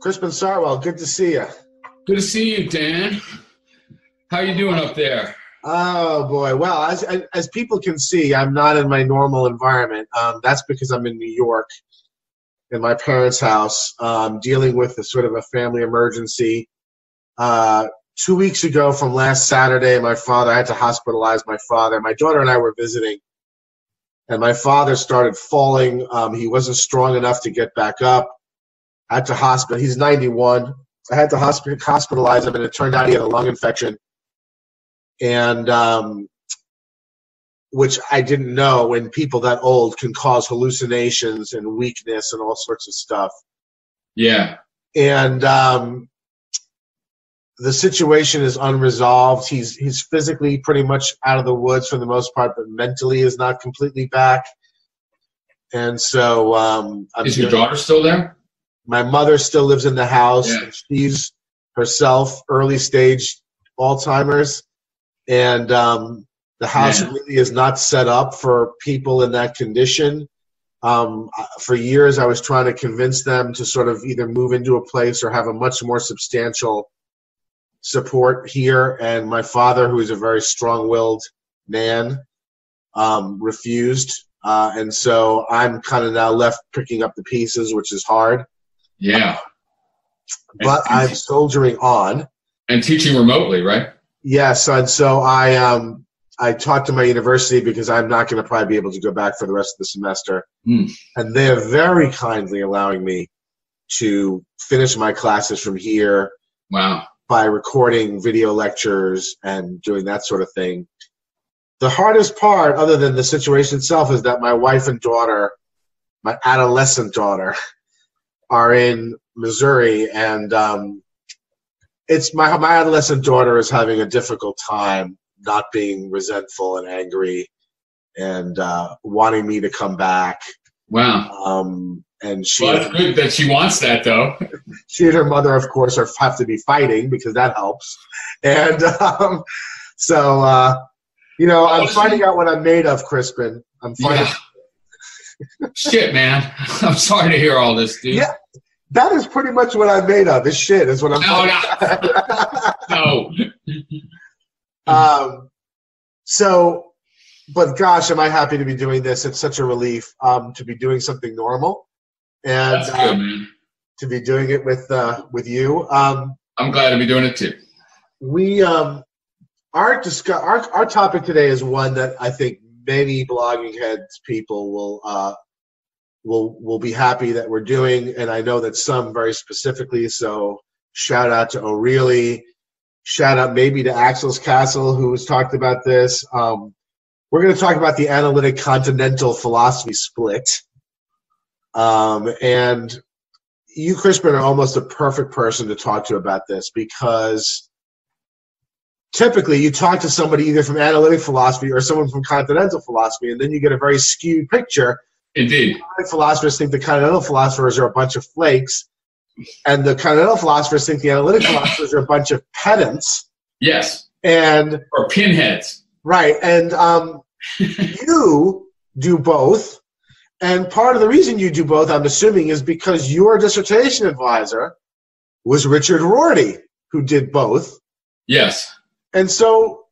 Crispin Sartwell, good to see you. Good to see you, Dan. How you doing up there? Oh boy. Well, as as people can see, I'm not in my normal environment. Um, that's because I'm in New York, in my parents' house, um, dealing with a sort of a family emergency. Uh, two weeks ago, from last Saturday, my father I had to hospitalize my father. My daughter and I were visiting, and my father started falling. Um, he wasn't strong enough to get back up. I had to hospital. He's 91. I had to hospitalize him, and it turned out he had a lung infection and um, which I didn't know when people that old can cause hallucinations and weakness and all sorts of stuff. Yeah. And um, the situation is unresolved. He's he's physically pretty much out of the woods for the most part, but mentally is not completely back. And so, um, is your daughter still there? My mother still lives in the house. Yeah. She's herself early stage Alzheimer's and um, the house yeah. really is not set up for people in that condition. Um, for years, I was trying to convince them to sort of either move into a place or have a much more substantial support here. And my father, who is a very strong-willed man, um, refused. Uh, and so I'm kind of now left picking up the pieces, which is hard. Yeah. But I'm soldiering on. And teaching remotely, right? Yes, and so I um I talked to my university because I'm not going to probably be able to go back for the rest of the semester, mm. and they're very kindly allowing me to finish my classes from here. Wow! By recording video lectures and doing that sort of thing. The hardest part, other than the situation itself, is that my wife and daughter, my adolescent daughter, are in Missouri, and um, it's my my adolescent daughter is having a difficult time not being resentful and angry and uh, wanting me to come back. Wow. Um, and she. Well, it's good that she wants that, though. she and her mother, of course, are have to be fighting because that helps. And um, so, uh, you know, I'm finding out what I'm made of, Crispin. I'm finding. Yeah. Shit, man. I'm sorry to hear all this, dude. Yeah, that is pretty much what I'm made of. This shit is what I'm. No, no. no. um, so, but gosh, am I happy to be doing this? It's such a relief um, to be doing something normal, and That's good, man. to be doing it with uh, with you. Um, I'm glad to be doing it too. We um, our discuss our our topic today is one that I think many blogging heads people will uh, will will be happy that we're doing, and I know that some very specifically. So shout out to O'Reilly, shout out maybe to Axel's Castle who has talked about this. Um, we're going to talk about the analytic continental philosophy split, um, and you, Crispin, are almost a perfect person to talk to about this because typically you talk to somebody either from analytic philosophy or someone from continental philosophy, and then you get a very skewed picture Indeed. The philosophers think the continental philosophers are a bunch of flakes, and the continental philosophers think the analytic philosophers are a bunch of pedants. Yes. And or pinheads. Right, and um, you do both. And part of the reason you do both, I'm assuming, is because your dissertation advisor was Richard Rorty, who did both. Yes. And so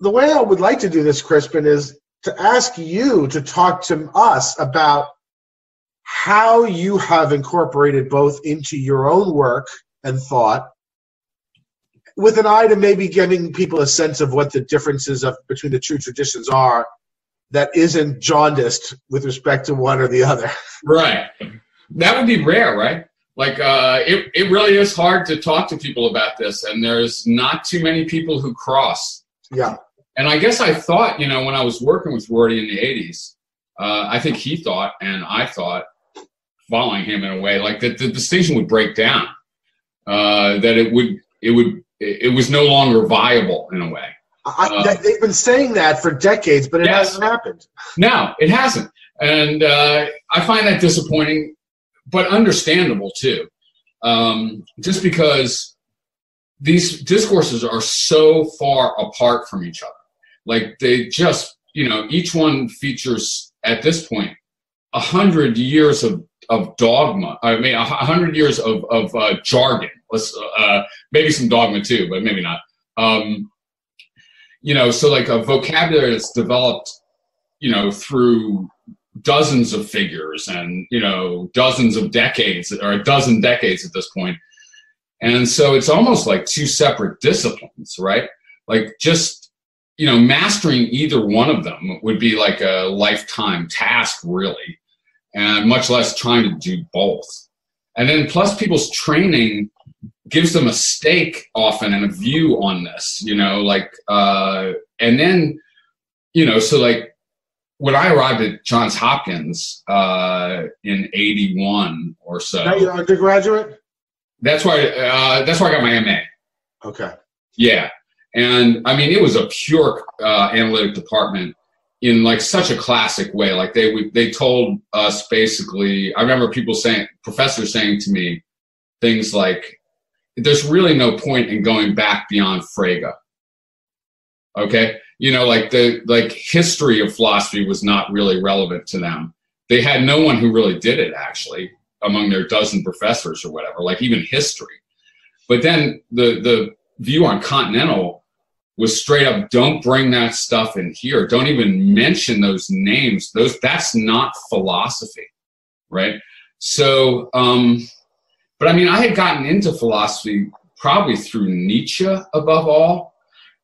the way I would like to do this, Crispin, is to ask you to talk to us about how you have incorporated both into your own work and thought with an eye to maybe giving people a sense of what the differences of between the two traditions are that isn't jaundiced with respect to one or the other. Right. That would be rare right? Like uh, it, it really is hard to talk to people about this and there's not too many people who cross. Yeah. And I guess I thought, you know, when I was working with Rorty in the 80s, uh, I think he thought, and I thought, following him in a way, like that the distinction would break down, uh, that it would, it would, it was no longer viable in a way. I, uh, they've been saying that for decades, but it yes. hasn't happened. No, it hasn't, and uh, I find that disappointing, but understandable too. Um, just because these discourses are so far apart from each other. Like they just, you know, each one features at this point a hundred years of, of dogma. I mean, a hundred years of of uh, jargon. Let's uh, maybe some dogma too, but maybe not. Um, you know, so like a vocabulary that's developed, you know, through dozens of figures and you know dozens of decades or a dozen decades at this point. And so it's almost like two separate disciplines right? Like just you know mastering either one of them would be like a lifetime task really and much less trying to do both. And then plus people's training gives them a stake often and a view on this you know like uh and then you know so like when I arrived at Johns Hopkins uh, in '81 or so, now you're an undergraduate. That's why. Uh, that's why I got my MA. Okay. Yeah, and I mean it was a pure uh, analytic department in like such a classic way. Like they they told us basically. I remember people saying, professors saying to me, things like, "There's really no point in going back beyond Frege." Okay you know, like the like history of philosophy was not really relevant to them. They had no one who really did it actually among their dozen professors or whatever, like even history. But then the the view on continental was straight up don't bring that stuff in here. Don't even mention those names. Those that's not philosophy. Right? So um but I mean I had gotten into philosophy probably through Nietzsche above all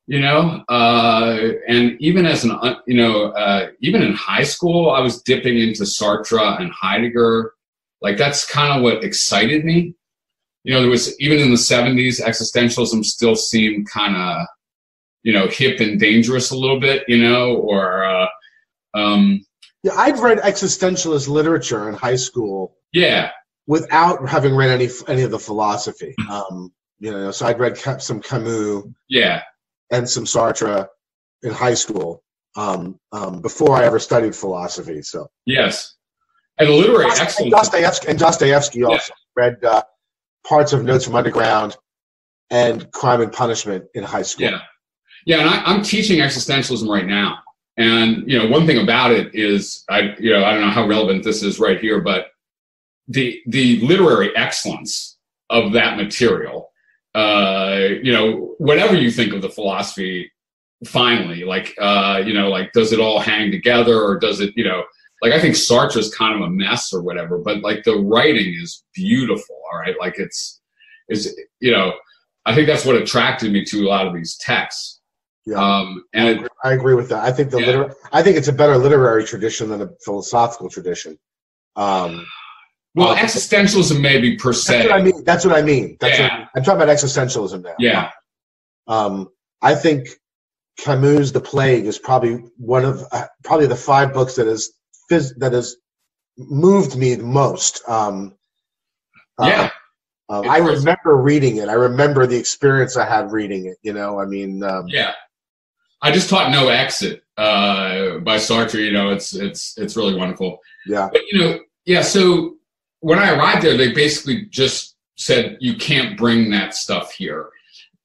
you know uh, and even as an uh, you know uh, even in high school i was dipping into sartre and heidegger. Like that's kind of what excited me. You know there was even in the 70s existentialism still seemed kind of you know hip and dangerous a little bit you know or uh, um, yeah i'd read existentialist literature in high school. Yeah without having read any any of the philosophy um, you know so i'd read some camus yeah and some Sartre in high school um, um, before I ever studied philosophy. So yes, and literary Dostoevsky, excellence. Dostoevsky and Dostoevsky also yeah. read uh, parts of Notes from Underground and Crime and Punishment in high school. Yeah, yeah, and I, I'm teaching existentialism right now. And you know, one thing about it is, I you know, I don't know how relevant this is right here, but the the literary excellence of that material uh, you know, whatever you think of the philosophy, finally, like, uh, you know, like, does it all hang together or does it, you know, like, I think Sartre is kind of a mess or whatever, but like the writing is beautiful. All right. Like it's, is, you know, I think that's what attracted me to a lot of these texts. Yeah. Um, and I agree, I agree, with that. I think the yeah. liter- I think it's a better literary tradition than a philosophical tradition. Um, well, existentialism maybe per se. That's what I mean. That's what I mean. That's yeah. what, I'm talking about existentialism now. Yeah. Um, I think Camus' The Plague is probably one of uh, probably the five books that has phys- that has moved me the most. Um, uh, yeah. Uh, I remember reading it. I remember the experience I had reading it. You know, I mean. Um, yeah. I just taught No Exit uh, by Sartre. You know, it's it's it's really wonderful. Yeah. But you know, yeah. So when I arrived there, they basically just said you can't bring that stuff here.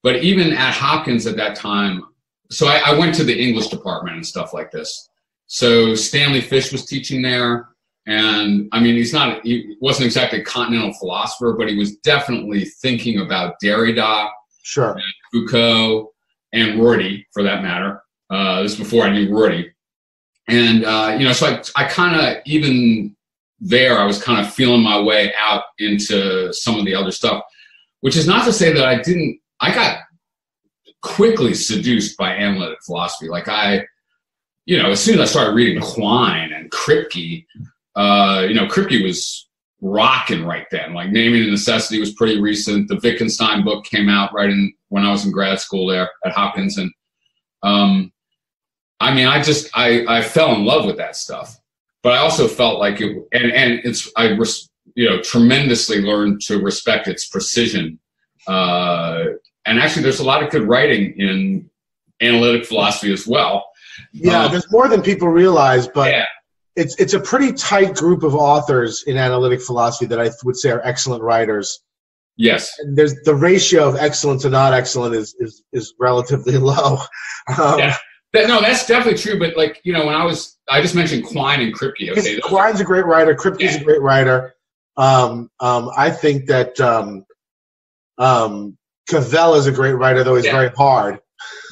But even at Hopkins at that time, so I, I went to the English department and stuff like this. So Stanley Fish was teaching there, and I mean, he's not he wasn't exactly a continental philosopher, but he was definitely thinking about Derrida, sure, and Foucault, and Rorty for that matter. Uh, this is before I knew Rorty, and uh, you know, so I I kind of even there, I was kind of feeling my way out into some of the other stuff, which is not to say that I didn't, I got quickly seduced by analytic philosophy. Like I, you know, as soon as I started reading Quine and Kripke, uh, you know, Kripke was rocking right then. Like Naming and Necessity was pretty recent. The Wittgenstein book came out right in when I was in grad school there at Hopkins, and um, I mean, I just I I fell in love with that stuff but I also felt like it, and and it's I res, you know tremendously learned to respect its precision. Uh, and actually, there's a lot of good writing in analytic philosophy as well. Yeah, um, there's more than people realize, but yeah. it's it's a pretty tight group of authors in analytic philosophy that I would say are excellent writers. Yes, and there's the ratio of excellent to not excellent is is is relatively low. Um, yeah. That, no, that's definitely true. But like you know, when I was, I just mentioned Quine and Kripke. Okay, Quine's a great writer. Kripke's yeah. a great writer. Um, um, I think that um, um, Cavell is a great writer, though he's Yeah. very hard.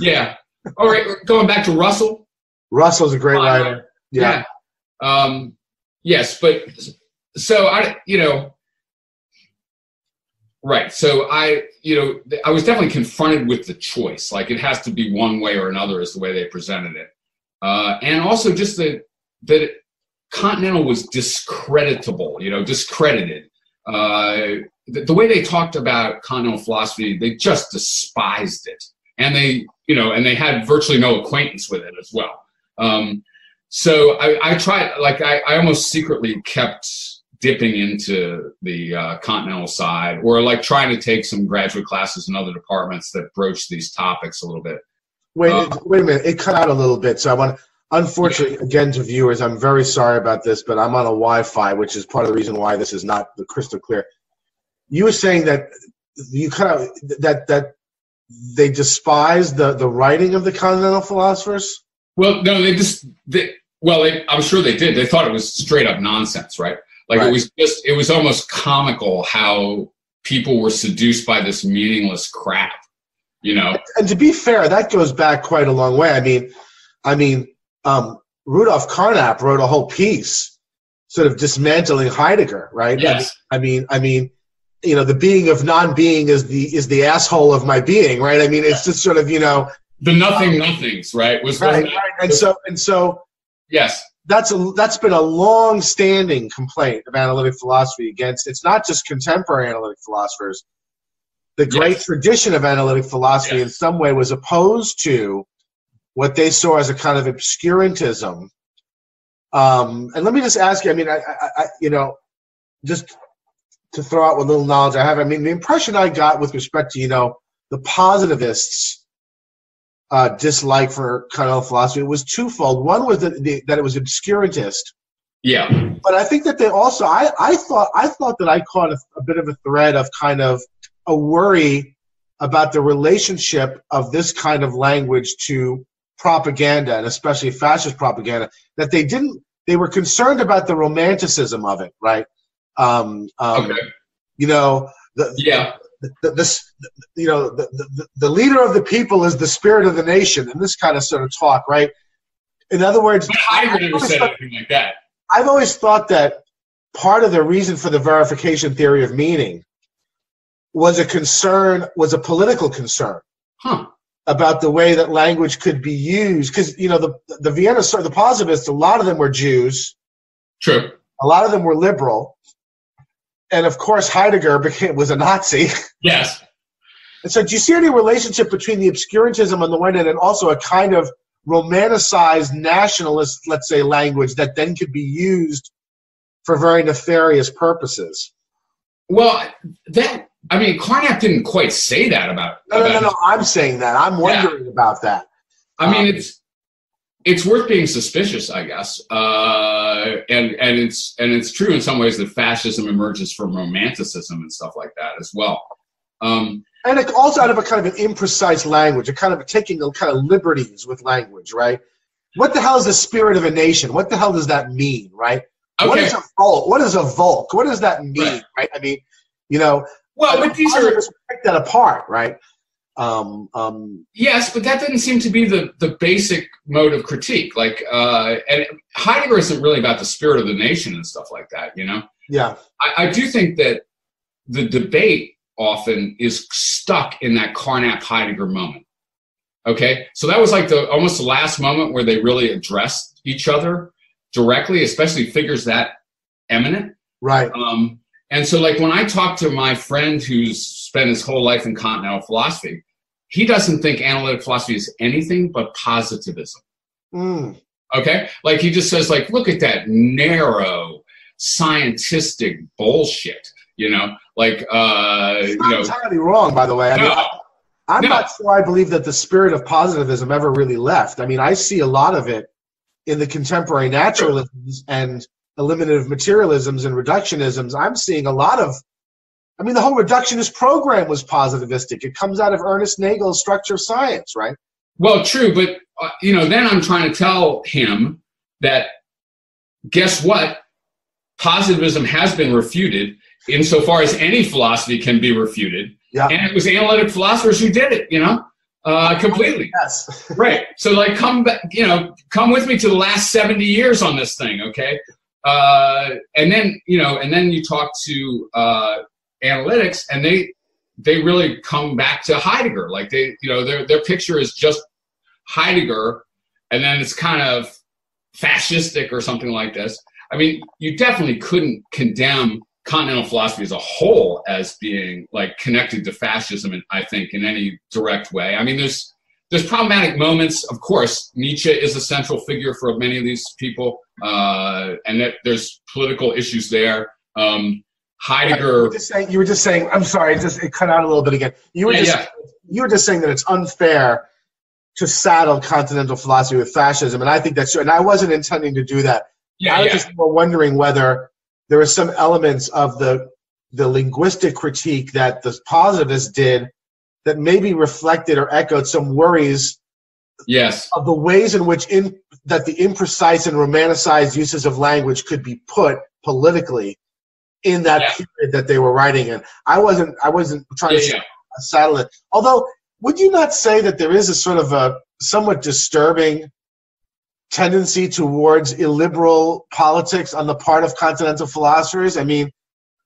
Yeah. All right. Going back to Russell. Russell's a great writer. Yeah. Yeah. Um, yes, but so I, you know, right. So I, you know, I was definitely confronted with the choice. Like it has to be one way or another, is the way they presented it, uh, and also just that that Continental was discreditable. You know, discredited. Uh, the, the way they talked about Continental philosophy, they just despised it, and they, you know, and they had virtually no acquaintance with it as well. Um, so I, I tried, like I, I almost secretly kept dipping into the uh, continental side, or like trying to take some graduate classes in other departments that broach these topics a little bit. Wait, Uh, wait a minute. It cut out a little bit, so I want. to, Unfortunately, again to viewers, I'm very sorry about this, but I'm on a Wi-Fi, which is part of the reason why this is not crystal clear. You were saying that you kind of that that they despise the the writing of the continental philosophers. Well, no, they just, they, well, they, I'm sure they did. They thought it was straight up nonsense, right? Like Right. it was just, it was almost comical how people were seduced by this meaningless crap, you know? And to be fair, that goes back quite a long way. I mean, I mean, um, Rudolf Carnap wrote a whole piece, sort of dismantling Heidegger, right? Yes. I mean, I mean, you know, the being of non-being is the is the asshole of my being, right? I mean, it's just sort of you know, The nothing nothings, right? Was right, right. And so and so yes, that's a that's been a long-standing complaint of analytic philosophy against. It's not just contemporary analytic philosophers. The great Yes. tradition of analytic philosophy, Yes. in some way, was opposed to what they saw as a kind of obscurantism. Um, and let me just ask you. I mean, I, I, I, you know, just to throw out what little knowledge I have. I mean, the impression I got with respect to you know the positivists' uh, dislike for continental philosophy. Was twofold. One was that the, that it was obscurantist, yeah, but I think that they also I, I thought I thought that I caught a, a bit of a thread of kind of a worry about the relationship of this kind of language to propaganda and especially fascist propaganda that they didn't they were concerned about the romanticism of it right? Um, um, okay, you know the, yeah, the, the, this, you know, the, the, the leader of the people is the spirit of the nation, and this kind of sort of talk, right? In other words, I've never always said thought- anything like that. I've always thought that part of the reason for the verification theory of meaning was a concern, was a political concern Huh? about the way that language could be used. Because you know, the the Vienna, the positivists, a lot of them were Jews, True. a lot of them were liberal, and of course Heidegger became, was a Nazi. Yes. And so, do you see any relationship between the obscurantism on the one hand and also a kind of romanticized nationalist, let's say, language that then could be used for very nefarious purposes? Well, that I mean, Carnap didn't quite say that about. No, no, no, no. I'm saying that. I'm wondering about that. I mean, Um, it's it's worth being suspicious, I guess, uh, and and it's and it's true in some ways that fascism emerges from romanticism and stuff like that as well. Um, And it also out of a kind of an imprecise language, a kind of taking a kind of liberties with language, right? What the hell is the spirit of a nation? What the hell does that mean, right? What okay, is a volk? What is a volk? What does that mean, Right. right? I mean, you know, well, but these are pick that apart, right? Um, um, yes, but that didn't seem to be the the basic mode of critique. Like, uh, and Heidegger isn't really about the spirit of the nation and stuff like that. You know, yeah, I, I do think that the debate often is stuck in that Carnap Heidegger moment. Okay, so that was like the almost the last moment where they really addressed each other directly, especially figures that eminent. right. Um, and so, like when I talk to my friend who's spent his whole life in continental philosophy, he doesn't think analytic philosophy is anything but positivism. Mm. Okay, like he just says, like, look at that narrow scientistic bullshit. You know, like, uh, It's you know, entirely wrong, by the way. I mean, I, I'm No. not sure I believe that the spirit of positivism ever really left. I mean, I see a lot of it in the contemporary naturalisms and eliminative materialisms and reductionisms. I'm seeing a lot of, I mean, the whole reductionist program was positivistic. It comes out of Ernest Nagel's Structure of Science, right? Well, true, but uh, you know, then I'm trying to tell him that guess what? positivism has been refuted insofar as any philosophy can be refuted. Yeah. And it was analytic philosophers who did it, you know, uh, completely. Yes. right. So, like, come back, you know, come with me to the last 70 years on this thing, okay? Uh, and then, you know, and then you talk to uh, analytics, and they they really come back to Heidegger. Like they, you know, their their picture is just Heidegger, and then it's kind of fascistic or something like this. I mean, you definitely couldn't condemn continental philosophy as a whole as being like connected to fascism, and I think in any direct way. I mean, there's there's problematic moments. Of course, Nietzsche is a central figure for many of these people, uh, and that there's political issues there. Um, Heidegger. You were, just saying, you were just saying. I'm sorry, it just it cut out a little bit again. You were Yeah, just yeah. you were just saying that it's unfair to saddle continental philosophy with fascism, and I think that's true. And I wasn't intending to do that. I was yeah. just more wondering whether there were some elements of the the linguistic critique that the positivists did that maybe reflected or echoed some worries yes. of the ways in which in that the imprecise and romanticized uses of language could be put politically in that Yeah. period that they were writing in. I wasn't I wasn't trying Yeah, to yeah. saddle it. Although, would you not say that there is a sort of a somewhat disturbing tendency towards illiberal politics on the part of continental philosophers? I mean,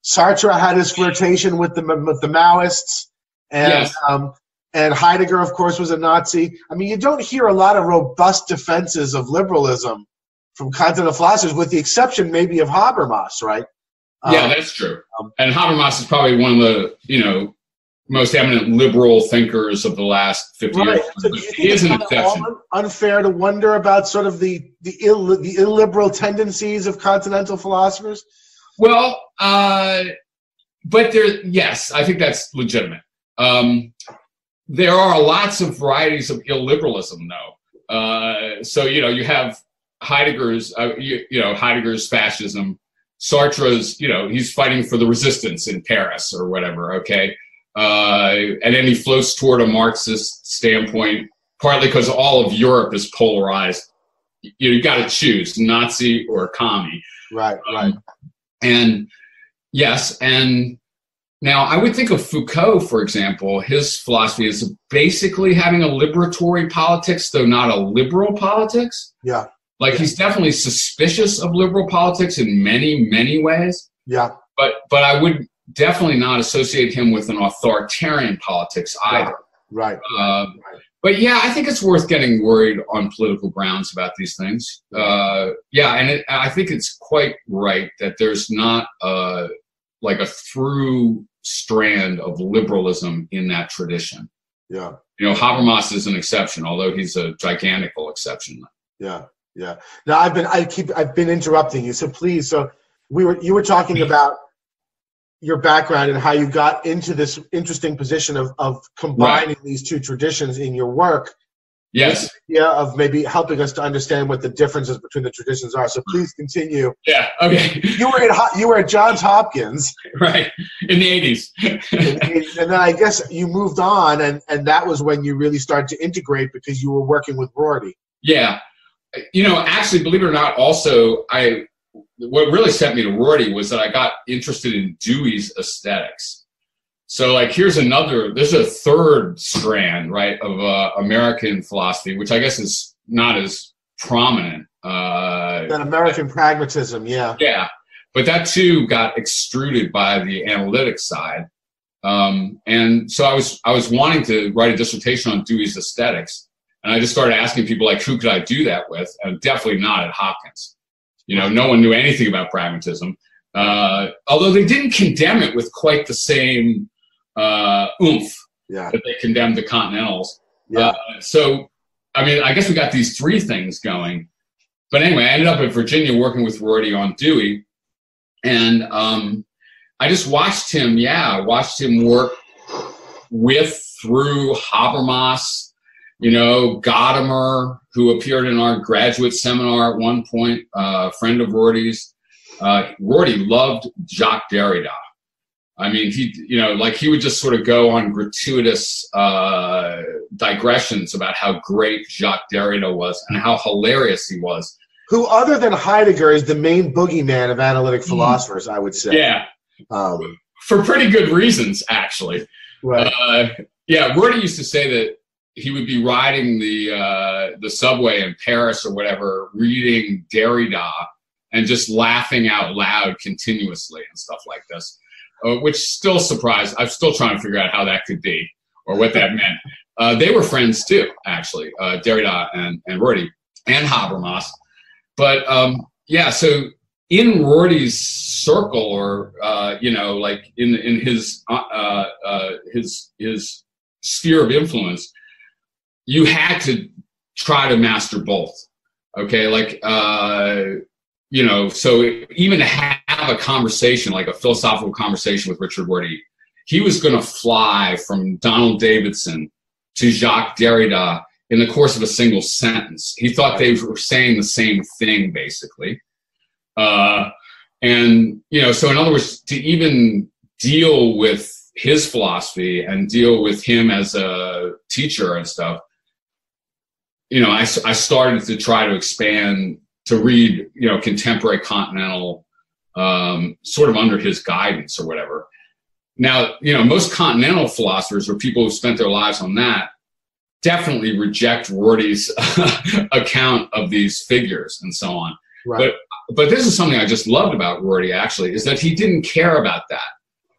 Sartre had his flirtation with the with the Maoists, and Yes. um, and Heidegger, of course, was a Nazi. I mean, you don't hear a lot of robust defenses of liberalism from continental philosophers, with the exception maybe of Habermas, right? Yeah, Um, that's true. um, and Habermas is probably one of the you know most eminent liberal thinkers of the last fifty Right. years. So do you think he is an exception. unfair to wonder about sort of the the, Ill, the illiberal tendencies of continental philosophers? Well, uh, but there, yes, I think that's legitimate. Um, there are lots of varieties of illiberalism, though. Uh, so you know, you have Heidegger's, uh, you, you know, Heidegger's fascism. Sartre's, you know, he's fighting for the resistance in Paris or whatever. Okay, uh, and then he floats toward a Marxist standpoint, partly because all of Europe is polarized. You, you got to choose Nazi or commie. Right, right. Um, and yes, and now I would think of Foucault, for example. His philosophy is basically having a liberatory politics, though not a liberal politics. Yeah, Like he's definitely suspicious of liberal politics in many, many ways. yeah, But but I would definitely not associate him with an authoritarian politics either. right. Um, but yeah, I think it's worth getting worried on political grounds about these things. Uh, yeah, and it, I think it's quite right that there's not a, like a through strand of liberalism in that tradition. Yeah, You know, Habermas is an exception, although he's a gigantical exception. yeah, yeah. Now I've been I keep I've been interrupting you, so please. So we were you were talking about your background and how you got into this interesting position of of combining these two traditions in your work. Yes. Yeah, of maybe helping us to understand what the differences between the traditions are. So please continue. Yeah. Okay. You were at you were at Johns Hopkins, right. In the 80s. and, and then I guess you moved on, and and that was when you really started to integrate because you were working with Rorty. Yeah. You know, actually, believe it or not, also, I what really sent me to Rorty was that I got interested in Dewey's aesthetics. So, like, here's another, there's a third strand, right, of uh, American philosophy, which I guess is not as prominent. Uh, That American pragmatism, yeah, yeah, but that too got extruded by the analytic side. Um, and so I was I was wanting to write a dissertation on Dewey's aesthetics, and I just started asking people like, who could I do that with? And definitely not at Hopkins. You know, no one knew anything about pragmatism. Uh, although they didn't condemn it with quite the same uh, oomph yeah, that they condemned the Continentals. yeah, Uh, so, I mean, I guess we got these three things going. But anyway, I ended up at Virginia working with Rorty on Dewey. And um, I just watched him, yeah, watched him work with, through Habermas, you know, Gadamer, who appeared in our graduate seminar at one point, uh, a friend of Rorty's. Uh, Rorty loved Jacques Derrida. I mean, he, you know, like he would just sort of go on gratuitous uh, digressions about how great Jacques Derrida was and how hilarious he was. who other than Heidegger is the main boogeyman of analytic philosophers, I would say. Yeah, Um, for pretty good reasons, actually. right. Uh, yeah, Rorty used to say that he would be riding the uh, the subway in Paris or whatever, reading Derrida and just laughing out loud continuously and stuff like this, uh, which still surprised. I'm still trying to figure out how that could be or what that meant. Uh, they were friends too, actually, uh, Derrida and and Rorty and Habermas. But um, yeah, so in Rorty's circle, or uh, you know, like in in his uh, his his sphere of influence, you had to try to master both. Okay, like uh, you know, so even to have a conversation, like a philosophical conversation with Richard Rorty, he was going to fly from Donald Davidson to Jacques Derrida in the course of a single sentence. He thought they were saying the same thing, basically. Uh, and, you know, so in other words, to even deal with his philosophy and deal with him as a teacher and stuff, you know, I, I started to try to expand to read, you know, contemporary continental, um, sort of under his guidance or whatever. Now, you know, most continental philosophers or people who spent their lives on that definitely reject Rorty's account of these figures and so on. right. But this is something I just loved about Rorty actually is that he didn't care about that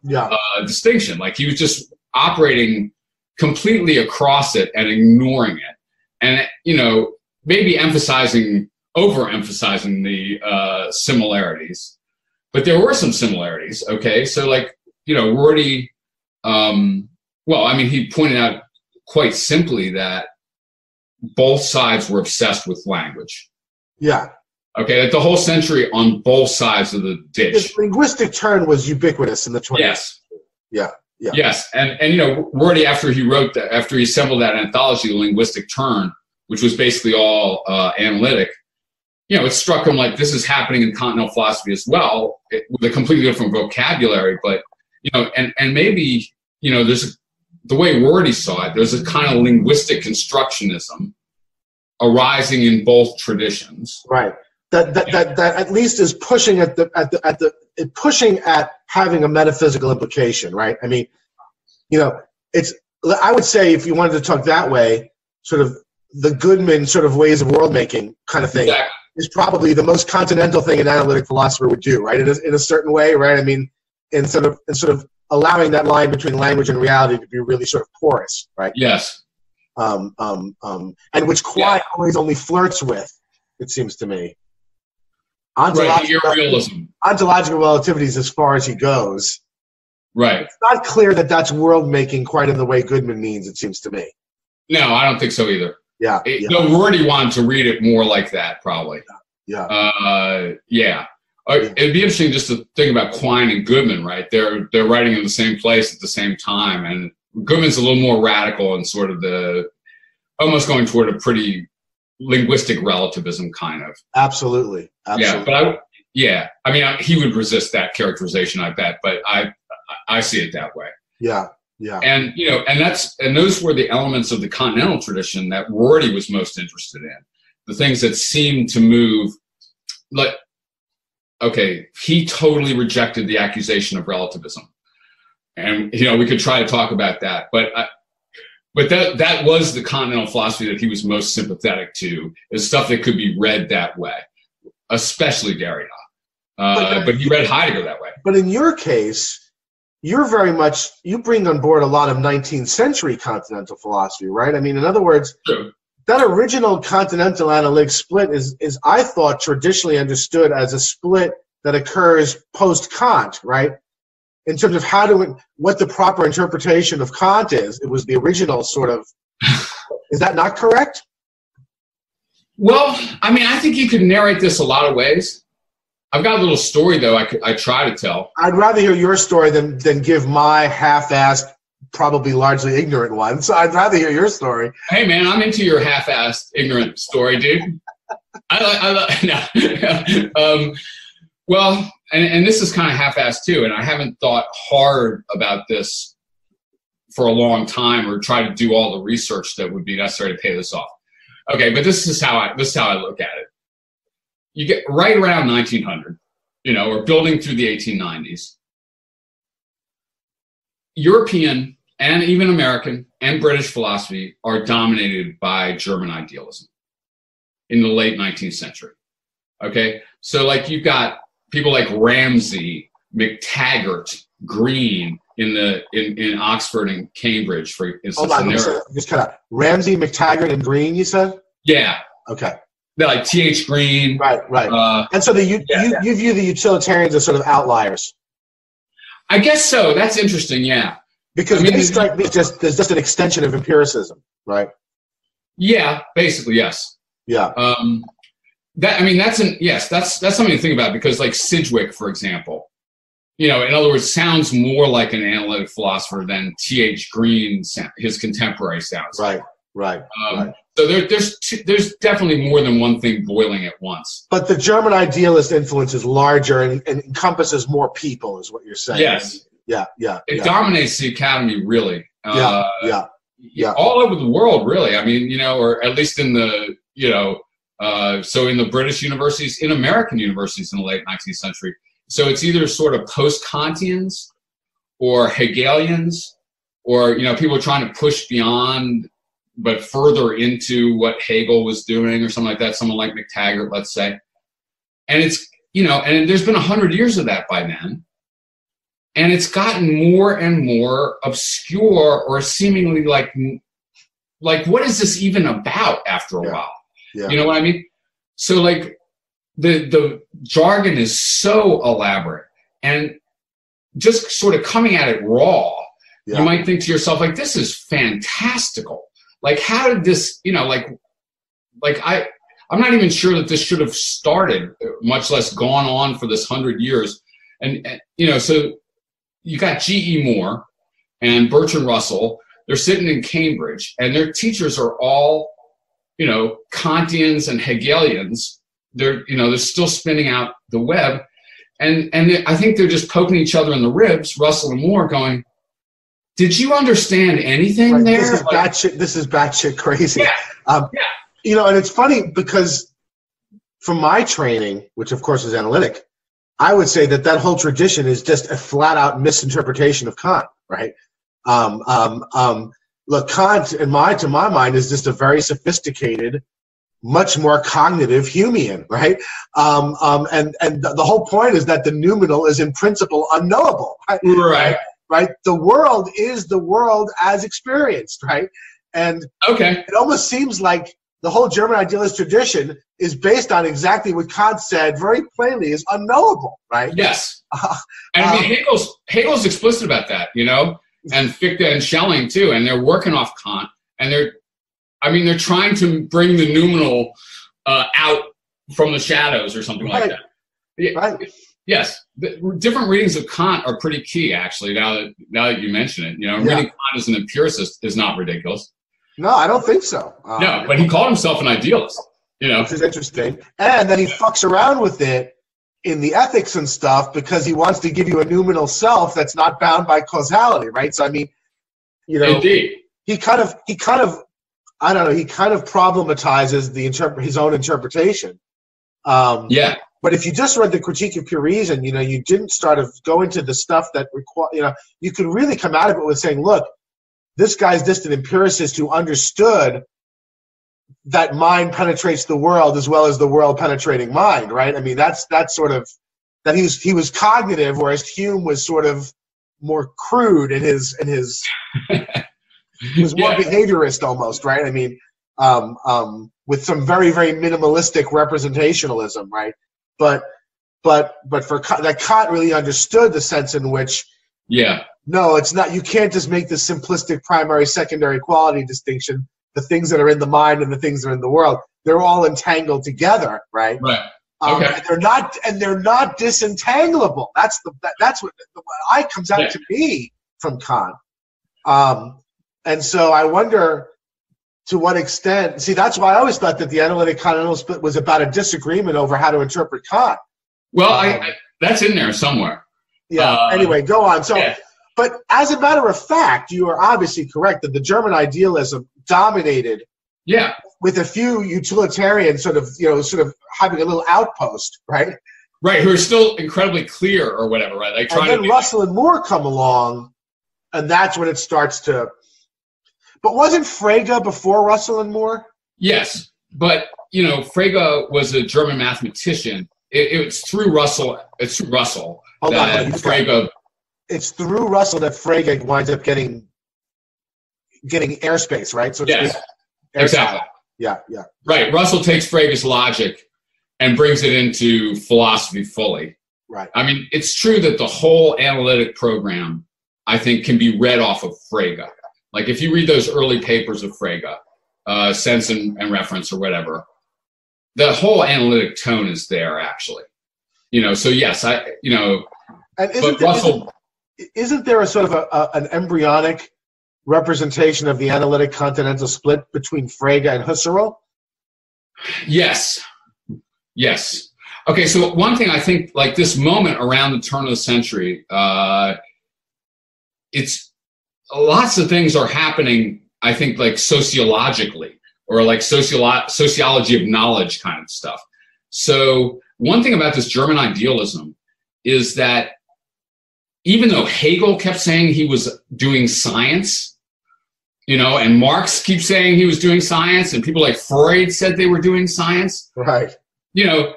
yeah. uh, distinction. Like he was just operating completely across it and ignoring it, and you know maybe emphasizing overemphasizing the uh, similarities, but there were some similarities. Okay, so like you know Rorty, um, well, I mean he pointed out quite simply that both sides were obsessed with language. Yeah. Okay, that the whole century on both sides of the ditch. This linguistic turn was ubiquitous in the 20th. Yes. Yeah, yeah. Yes, and and you know, Rorty after he wrote that, after he assembled that anthology, The Linguistic Turn, which was basically all uh, analytic, you know, it struck him like this is happening in continental philosophy as well, it, with a completely different vocabulary. But you know, and and maybe you know, there's a, the way Rorty saw it. There's a kind of linguistic constructionism arising in both traditions. Right. That, that, that, that at least is pushing at the at the at the pushing at having a metaphysical implication, right? I mean, you know, it's I would say if you wanted to talk that way, sort of the Goodman sort of ways of world making kind of thing Exactly. is probably the most continental thing an analytic philosopher would do, right? In a, in a certain way, right? I mean, in sort of in sort of allowing that line between language and reality to be really sort of porous, right? Yes. Um, um, um, and which Quine Yeah. always only flirts with, it seems to me. Right. Ontological, Irrealism. ontological relativity is as far as he goes. Right. It's not clear that that's world making quite in the way Goodman means, it seems to me. No, I don't think so either. Yeah, It, yeah, No, Rorty wanted to read it more like that, probably. yeah. Uh, yeah. Uh, It'd be interesting just to think about Quine and Goodman, right? They're they're writing in the same place at the same time, and Goodman's a little more radical and sort of the almost going toward a pretty linguistic relativism kind of. Absolutely. Absolutely. Yeah, but I yeah, I mean I, he would resist that characterization, I bet, but I I see it that way. yeah, yeah. And you know, and that's and those were the elements of the continental tradition that Rorty was most interested in. The things that seemed to move like okay, he totally rejected the accusation of relativism. And you know, we could try to talk about that, but I, but that that was the continental philosophy that he was most sympathetic to, is stuff that could be read that way, especially Derrida. Uh, but he read Heidegger that way. But in your case, you're very much you bring on board a lot of 19th century continental philosophy, right? I mean, in other words, True. that original continental analytic split is is I thought traditionally understood as a split that occurs post Kant, right? In terms of how to what the proper interpretation of Kant is, it was the original sort of. is that not correct? Well, I mean, I think you could narrate this a lot of ways. I've got a little story though. I could, I try to tell. I'd rather hear your story than than give my half-assed, probably largely ignorant one. So I'd rather hear your story. Hey, man, I'm into your half-assed ignorant story, dude. I, I, no. um, well, and, and this is kind of half-assed too, and I haven't thought hard about this for a long time or tried to do all the research that would be necessary to pay this off. Okay, but this is how I this is how I look at it. you get right around 1900, you know, or building through the 1890s. European and even American and British philosophy are dominated by German idealism in the late 19th century. Okay, so like you've got people like Ramsey, McTaggart, Green in the in, in Oxford and Cambridge, for instance. Hold on, just kind of Ramsay, McTaggart, and Green. You said? Yeah. Okay. They're like T.H. Green. Right, right. Uh, and so the, you, yeah, you, yeah. you view the utilitarians as sort of outliers. I guess so. That's interesting. Yeah. Because I mean, they strike me just there's just an extension of empiricism, right? Yeah, basically, yes. Yeah. Um, that I mean, that's an yes, that's that's something to think about because, like Sidgwick, for example, you know, in other words, sounds more like an analytic philosopher than T.H. Green, his contemporary sounds. Right. Right. Um, right. So there, there's two, there's definitely more than one thing boiling at once. But the German idealist influence is larger and, and encompasses more people, is what you're saying. Yes. Yeah. Yeah. It yeah. dominates the academy, really. Yeah. Uh, yeah. Yeah. All over the world, really. I mean, you know, or at least in the, you know, uh, so in the British universities, in American universities in the late 19th century. So it's either sort of post-Kantians or Hegelians, or you know, people trying to push beyond but further into what Hegel was doing or something like that, someone like McTaggart, let's say. And it's, you know, and there's been a hundred years of that by then. And it's gotten more and more obscure or seemingly like, like, what is this even about after a Yeah. while? Yeah. You know what I mean? So like the, the jargon is so elaborate and just sort of coming at it raw. Yeah. You might think to yourself, like, this is fantastical like how did this you know like like i i'm not even sure that this should have started much less gone on for this hundred years and, and you know so you got ge moore and bertrand russell they're sitting in cambridge and their teachers are all you know kantians and hegelians they're you know they're still spinning out the web and and i think they're just poking each other in the ribs russell and moore going did you understand anything there? This is Like- batshit. This is batshit crazy. Yeah. Um, Yeah. You know, and it's funny because from my training, which of course is analytic, I would say that that whole tradition is just a flat out misinterpretation of Kant. Right. Um um, um, look, Kant, in my to my mind, is just a very sophisticated, much more cognitive Humean, right? Um, um, and and the, whole point is that the noumenal is in principle unknowable. Right? right. right? The world is the world as experienced, right? And Okay. it almost seems like the whole German idealist tradition is based on exactly what Kant said very plainly is unknowable, right? Yes. And I mean, Um, Hegel's Hegel's explicit about that, you know, and Fichte and Schelling too, and they're working off Kant, and they're, I mean, they're trying to bring the noumenal uh, out from the shadows or something like that. Yeah, Right. Yes, the, different readings of Kant are pretty key, actually. Now that now that you mention it, you know, Yeah. reading Kant as an empiricist is not ridiculous. No, I don't think so. Um, no, but he called himself an idealist. You know, which is interesting. And then he fucks around with it in the ethics and stuff because he wants to give you a noumenal self that's not bound by causality, right? So I mean, you know, indeed. he kind of he kind of I don't know, he kind of problematizes the interpret his own interpretation. Um, Yeah, But if you just read the Critique of Pure Reason, you know, you didn't start to go into the stuff that require, you know, you could really come out of it with saying, look, this guy's just an empiricist who understood that mind penetrates the world as well as the world penetrating mind, right? I mean, that's that's sort of that he was he was cognitive, whereas Hume was sort of more crude in his in his he was more Yeah. behaviorist almost, right? I mean, um, um, with some very very minimalistic representationalism, right? But but but for Kant, that Kant really understood the sense in which yeah, no, it's not. You can't just make the simplistic primary secondary quality distinction. The things that are in the mind and the things that are in the world, they're all entangled together, right? right. Um, Okay. and they're not, and they're not disentangleable. That's the that, that's what the what I comes out Yeah. to me from Kant. Um, and so I wonder to what extent. See, that's why I always thought that the analytic continental split was about a disagreement over how to interpret Kant. Well, I, Um, I that's in there somewhere. Yeah. Uh, anyway, go on. So, Yeah. but as a matter of fact, you are obviously correct that the German idealism dominated Yeah, with a few utilitarian sort of you know sort of having a little outpost, right? Right, who are still incredibly clear or whatever, right? Like and then Russell like, and Moore come along, and that's when it starts to. But wasn't Frege before Russell and Moore? Yes, but you know, Frege was a German mathematician. It, it's through Russell. It's through Russell Hold that on, Frege. It's through Russell that Frege winds up getting getting airspace, right? So yes, exactly. Yeah, yeah. Right. Russell takes Frege's logic and brings it into philosophy fully. Right. I mean, it's true that the whole analytic program, I think, can be read off of Frege. Like if you read those early papers of Frege, uh, sense and, and reference or whatever, the whole analytic tone is there actually. You know, so yes, I you know, and isn't, there, Russell, isn't, isn't there a sort of a, a, an embryonic representation of the analytic continental split between Frege and Husserl? Yes, Yes. Okay, so one thing I think, like this moment around the turn of the century, uh, it's lots of things are happening. I think, like sociologically or like sociolo- sociology of knowledge kind of stuff. So one thing about this German idealism is that even though Hegel kept saying he was doing science, you know, and Marx keeps saying he was doing science, and people like Freud said they were doing science. Right you know,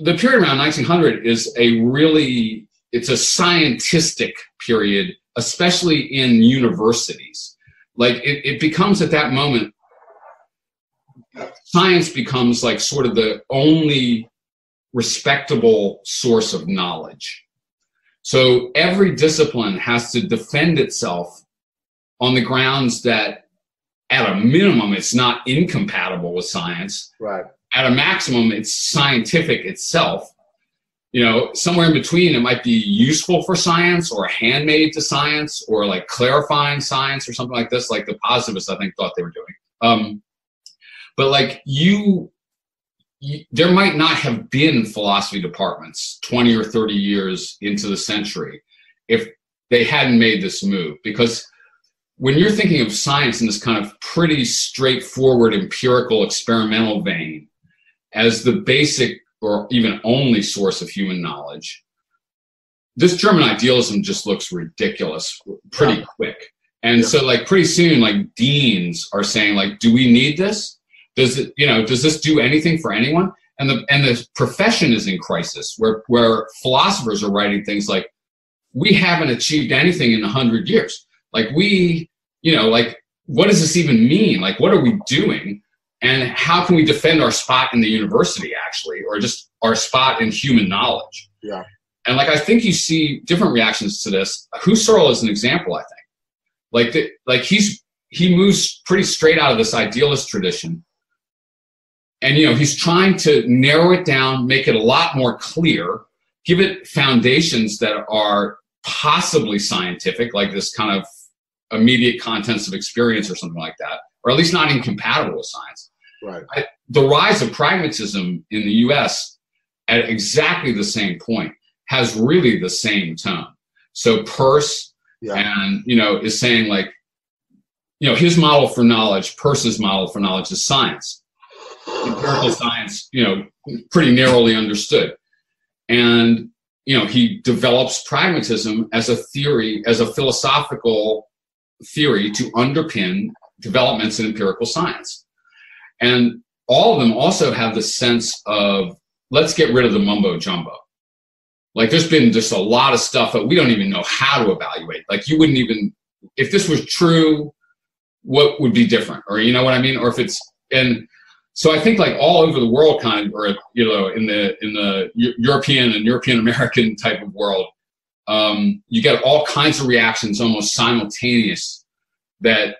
the period around 1900 is a really it's a scientific period, especially in universities. Like it, it becomes at that moment, science becomes like sort of the only respectable source of knowledge. So every discipline has to defend itself on the grounds that at a minimum it's not incompatible with science. Right at a maximum, it's scientific itself. You know, somewhere in between, it might be useful for science or handmade to science or like clarifying science or something like this, like the positivists, I think, thought they were doing. Um, but like you, you, there might not have been philosophy departments 20 or 30 years into the century if they hadn't made this move because when you're thinking of science in this kind of pretty straightforward empirical experimental vein as the basic or even only source of human knowledge, this German idealism just looks ridiculous pretty yeah. quick. And yeah. so like pretty soon, like deans are saying like, do we need this? Does it, you know, does this do anything for anyone? And the, and the profession is in crisis where, where philosophers are writing things like, we haven't achieved anything in a hundred years. Like we, you know, like, what does this even mean? Like, what are we doing? and how can we defend our spot in the university actually or just our spot in human knowledge? Yeah. And like i think you see different reactions to this. Husserl is an example i think. Like the, like he's he moves pretty straight out of this idealist tradition. And you know he's trying to narrow it down make it a lot more clear give it foundations that are possibly scientific like this kind of immediate contents of experience or something like that or at least not incompatible with science. Right. I, the rise of pragmatism in the U.S. at exactly the same point has really the same tone. So Peirce yeah. and you know is saying like, you know, his model for knowledge, Peirce's model for knowledge is science, empirical science, you know, pretty narrowly understood, and you know he develops pragmatism as a theory, as a philosophical theory to underpin developments in empirical science. And all of them also have the sense of let's get rid of the mumbo jumbo. Like there's been just a lot of stuff that we don't even know how to evaluate. Like you wouldn't even, if this was true, what would be different? Or you know what I mean? Or if it's, and so I think like all over the world kind of, or, you know, in the, in the European and European American type of world, um, you get all kinds of reactions almost simultaneous that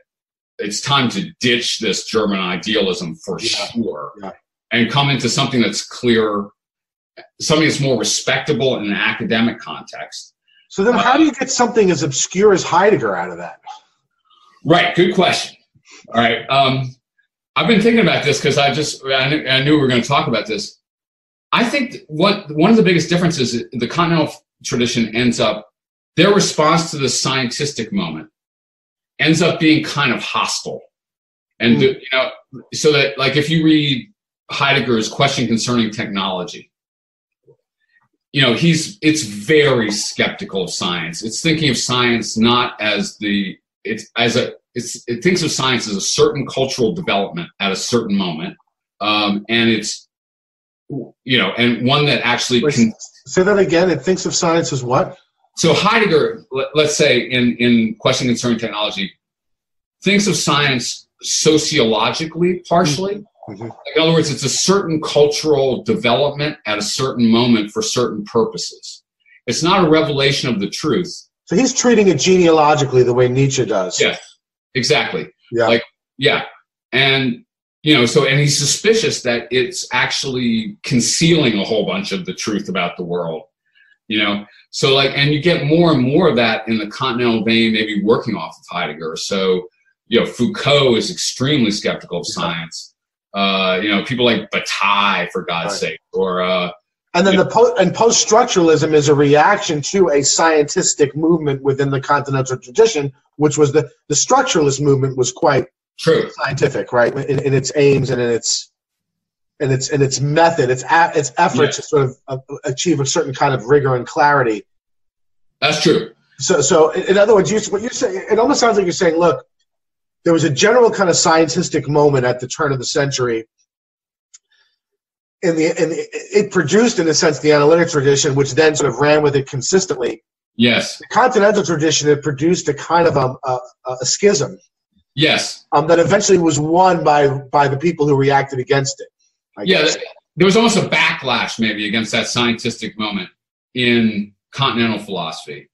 it's time to ditch this German idealism for yeah. sure yeah. and come into something that's clear, something that's more respectable in an academic context. So then, how do you get something as obscure as Heidegger out of that? Right. Good question. All right. Um, I've been thinking about this because I just I knew, I knew, we were going to talk about this. I think what one of the biggest differences the continental tradition ends up their response to the scientific moment ends up being kind of hostile. And, mm. you know, so that, like, if you read Heidegger's Question Concerning Technology, you know, he's, it's very skeptical of science. It's thinking of science not as the, it's as a, it's, it thinks of science as a certain cultural development at a certain moment. Um, and it's, you know, and one that actually can. Say that again. It thinks of science as what? So Heidegger, let, us say in, in Question Concerning Technology, thinks of science sociologically, partially. Mm-hmm. mm-hmm. In other words, it's a certain cultural development at a certain moment for certain purposes. It's not a revelation of the truth. So he's treating it genealogically the way Nietzsche does. Yeah, exactly. Yeah. Like, yeah. And, you know, so, and he's suspicious that it's actually concealing a whole bunch of the truth about the world, you know? So, like, and you get more and more of that in the continental vein, maybe working off of Heidegger. So, you know, Foucault is extremely skeptical of science. Uh, you know, people like Bataille, for God's right. sake, or uh, and then the po- and post structuralism is a reaction to a scientistic movement within the continental tradition, which was the the structuralist movement was quite true scientific, right, in, in its aims and in its and its and its method, its a, its effort yeah. to sort of uh, achieve a certain kind of rigor and clarity. That's true. So, so in other words, you, what you're saying, it almost sounds like you're saying, look, there was a general kind of scientistic moment at the turn of the century. In the, in the, it produced, in a sense, the analytic tradition, which then sort of ran with it consistently. Yes. The continental tradition had produced a kind of a, a, a schism. Yes. Um, that eventually was won by by the people who reacted against it. I yeah, guess. there was almost a backlash maybe against that scientistic moment in continental philosophy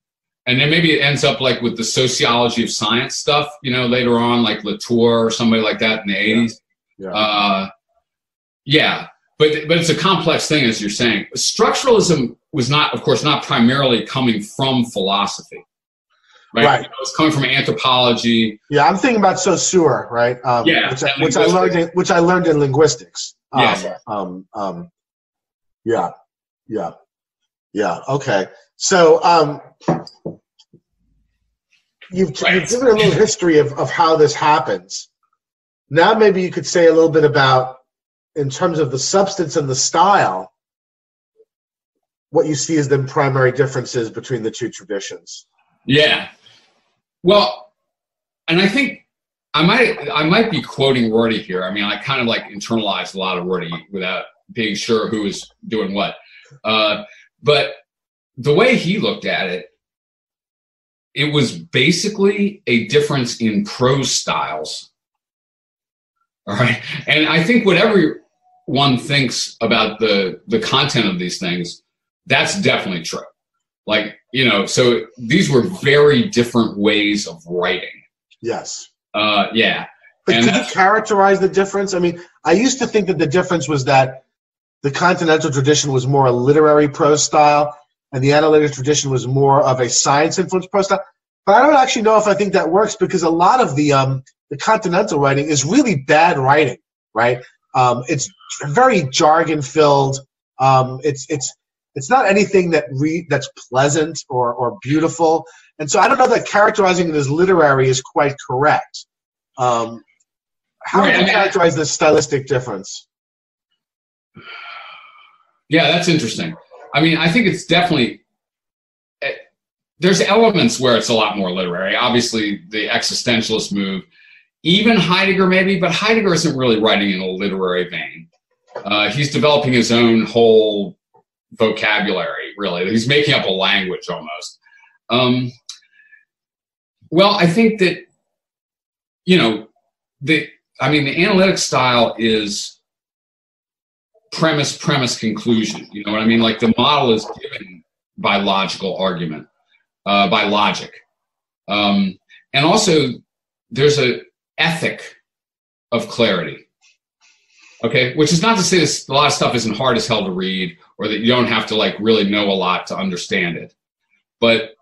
and then maybe it ends up like with the sociology of science stuff, you know, later on, like Latour or somebody like that in the eighties. Yeah. yeah. Uh, yeah. But, but it's a complex thing, as you're saying. Structuralism was not, of course, not primarily coming from philosophy. Right. right. You know, it's coming from anthropology. Yeah, I'm thinking about Saussure, right? Um, yeah. Which, I, which I learned in, which I learned in linguistics. Um, yes. Um, um, yeah. Yeah. Yeah. Okay. So um, you've, right. you've given a little history of, of how this happens. Now, maybe you could say a little bit about, in terms of the substance and the style, what you see as the primary differences between the two traditions. Yeah. Well, and I think I might I might be quoting Rorty here. I mean, I kind of like internalized a lot of Rorty without being sure who was doing what. Uh, but the way he looked at it, it was basically a difference in prose styles. All right. And I think whatever one thinks about the, the content of these things, that's definitely true. Like, you know, so these were very different ways of writing. Yes. Uh, yeah. But and could you characterize the difference? I mean, I used to think that the difference was that the continental tradition was more a literary prose style, and the analytic tradition was more of a science influenced prose style. But I don't actually know if I think that works because a lot of the um, the continental writing is really bad writing, right? Um, it's very jargon filled. Um, it's it's it's not anything that re- that's pleasant or or beautiful, and so I don't know that characterizing it as literary is quite correct. Um, how right, would you characterize this stylistic difference? Yeah, that's interesting. I mean, I think it's definitely eh, there's elements where it's a lot more literary. Obviously, the existentialist move, even Heidegger maybe, but Heidegger isn't really writing in a literary vein. Uh, he's developing his own whole vocabulary. Really, he's making up a language almost. Um, well, I think that you know the. I mean, the analytic style is premise, premise, conclusion. You know what I mean? Like the model is given by logical argument, uh, by logic. Um, and also, there's a ethic of clarity. Okay, which is not to say this, a lot of stuff isn't hard as hell to read, or that you don't have to like really know a lot to understand it. But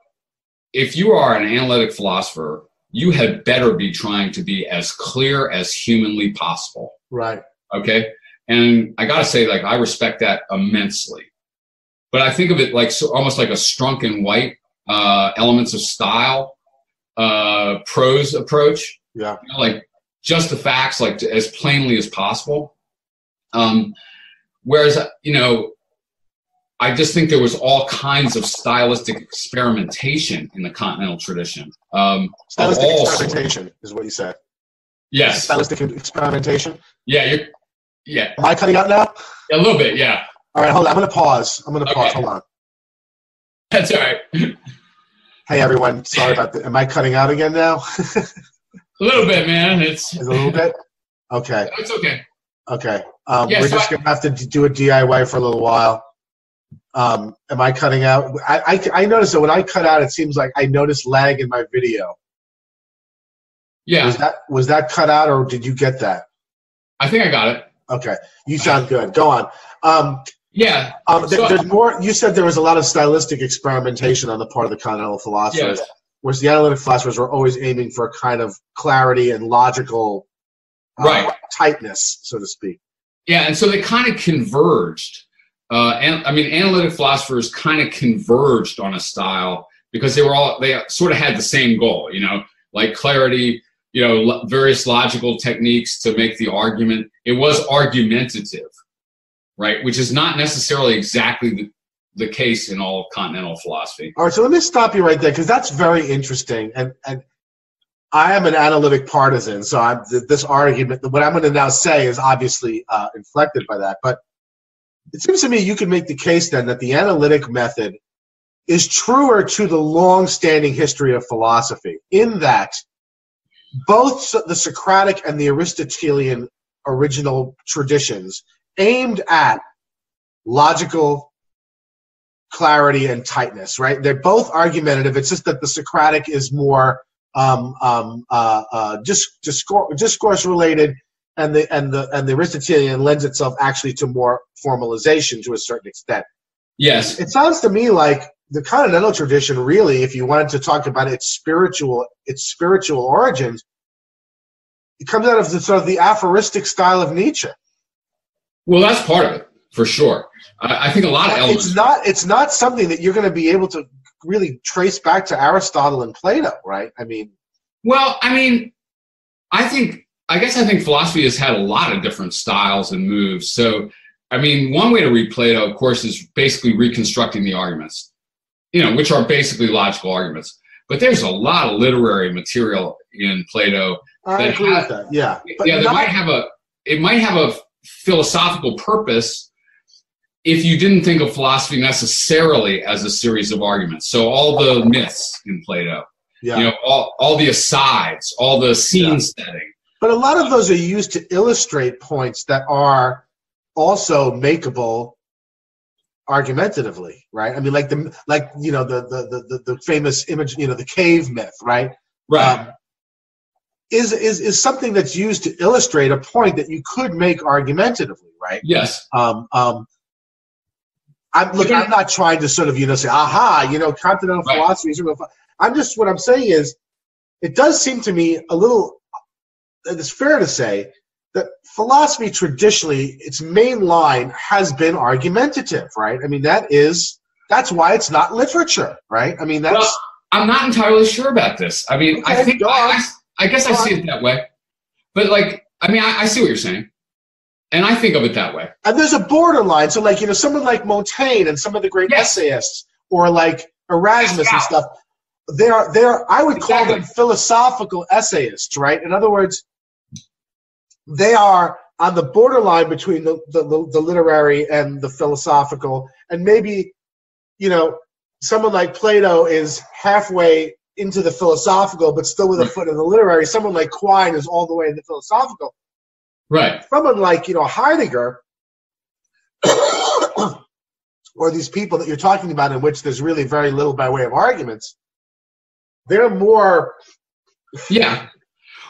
if you are an analytic philosopher, you had better be trying to be as clear as humanly possible. Right. Okay. And I got to say, like, I respect that immensely. But I think of it like so, almost like a strunk and white uh, elements of style, uh, prose approach. Yeah. You know, like just the facts like as plainly as possible. Um, whereas you know, I just think there was all kinds of stylistic experimentation in the continental tradition. Um, stylistic experimentation is what you said. Yes. Stylistic experimentation. Yeah, you're. Yeah. Am I cutting out now? A little bit, yeah. All right, hold on. I'm going to pause. I'm going to pause. Hold on. That's all right. hey, everyone. Sorry about that. Am I cutting out again now? a little bit, man. It's a little bit. Okay. It's okay. Okay. Um, yeah, we're so just I, gonna have to do a DIY for a little while. Um, am I cutting out? I, I I noticed that when I cut out, it seems like I noticed lag in my video. Yeah. Was that was that cut out, or did you get that? I think I got it. Okay. You sound good. Go on. Um, yeah. Um, so, there's more. You said there was a lot of stylistic experimentation on the part of the continental philosophers, whereas the analytic philosophers were always aiming for a kind of clarity and logical uh, right. tightness, so to speak. Yeah, and so they kind of converged. Uh, and I mean, analytic philosophers kind of converged on a style because they were all they sort of had the same goal, you know, like clarity, you know, various logical techniques to make the argument. It was argumentative right? Which is not necessarily exactly the, the case in all continental philosophy. All right, so let me stop you right there because that's very interesting. And, and I am an analytic partisan, so I'm, this argument, what I'm going to now say is obviously uh, inflected by that. But it seems to me you can make the case then that the analytic method is truer to the long-standing history of philosophy in that both the Socratic and the Aristotelian original traditions aimed at logical clarity and tightness, right? They're both argumentative. It's just that the Socratic is more um, um, uh, uh, disc- discourse, discourse related, and the and the and the Aristotelian lends itself actually to more formalization to a certain extent. Yes, it sounds to me like the continental tradition, really, if you wanted to talk about its spiritual its spiritual origins, it comes out of the sort of the aphoristic style of Nietzsche. Well, that's part of it for sure. I, I think a lot of elements. It's not. It's not something that you're going to be able to really trace back to Aristotle and Plato, right? I mean. Well, I mean, I think. I guess I think philosophy has had a lot of different styles and moves. So, I mean, one way to read Plato, of course, is basically reconstructing the arguments, you know, which are basically logical arguments. But there's a lot of literary material in Plato. I agree have, with that. Yeah. But yeah, that might have a. It might have a philosophical purpose if you didn't think of philosophy necessarily as a series of arguments. So all the myths in Plato, yeah. you know, all, all the asides, all the scene yeah. setting. But a lot of those are used to illustrate points that are also makeable argumentatively, right? I mean, like the like you know the the the, the famous image, you know, the cave myth, right? Right. Um, is, is, is something that's used to illustrate a point that you could make argumentatively, right? Yes. Um, um, I'm look. I'm not trying to sort of you know say, aha, you know, continental right. philosophy is real. I'm just what I'm saying is, it does seem to me a little. It's fair to say that philosophy traditionally, its main line has been argumentative, right? I mean, that is that's why it's not literature, right? I mean, that's. Well, I'm not entirely sure about this. I mean, okay, I think I, I guess I see it that way. But like, I mean, I, I, see what you're saying. And I think of it that way. And there's a borderline. So like, you know, someone like Montaigne and some of the great yes. essayists or like Erasmus and stuff, they're, they're, I would exactly. call them philosophical essayists, right? In other words, they are on the borderline between the, the, the, the literary and the philosophical. And maybe, you know, someone like Plato is halfway into the philosophical, but still with a foot in the literary. Someone like Quine is all the way in the philosophical. Right. Someone like you know Heidegger, or these people that you're talking about, in which there's really very little by way of arguments. They're more. Yeah.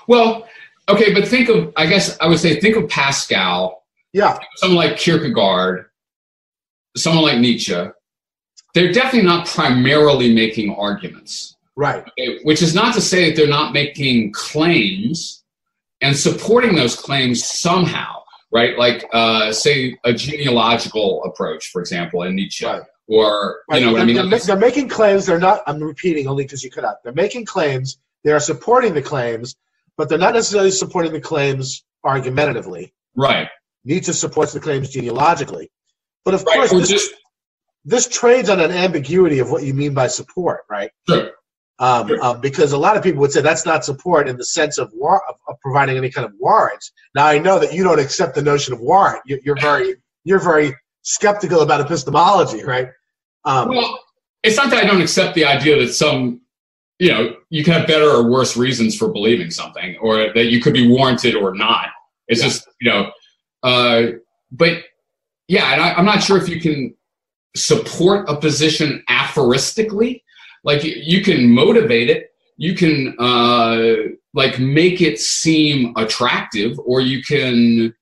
Well, okay, but think of I guess I would say think of Pascal. Yeah. Someone like Kierkegaard, someone like Nietzsche. They're definitely not primarily making arguments. Right. Okay, which is not to say that they're not making claims and supporting those claims somehow, right? Like, uh, say, a genealogical approach, for example, in Nietzsche. Right. Or, right. you know what I mean? They're, they're, making claims. They're not, I'm repeating only because you cut out. They're making claims. They are supporting the claims, but they're not necessarily supporting the claims argumentatively. Right. Nietzsche supports the claims genealogically. But of Right. course, this, just this trades on an ambiguity of what you mean by support, right? sure. Um, Sure. um, because a lot of people would say that's not support in the sense of, war- of, of providing any kind of warrant. Now I know that you don't accept the notion of warrant. You, you're very you're very skeptical about epistemology, right? Um, Well, it's not that I don't accept the idea that some, you know, you can have better or worse reasons for believing something, or that you could be warranted or not. It's Yeah. just, you know, uh, but yeah, and I, I'm not sure if you can support a position aphoristically. Like you, you can motivate it, you can uh, like make it seem attractive, or you can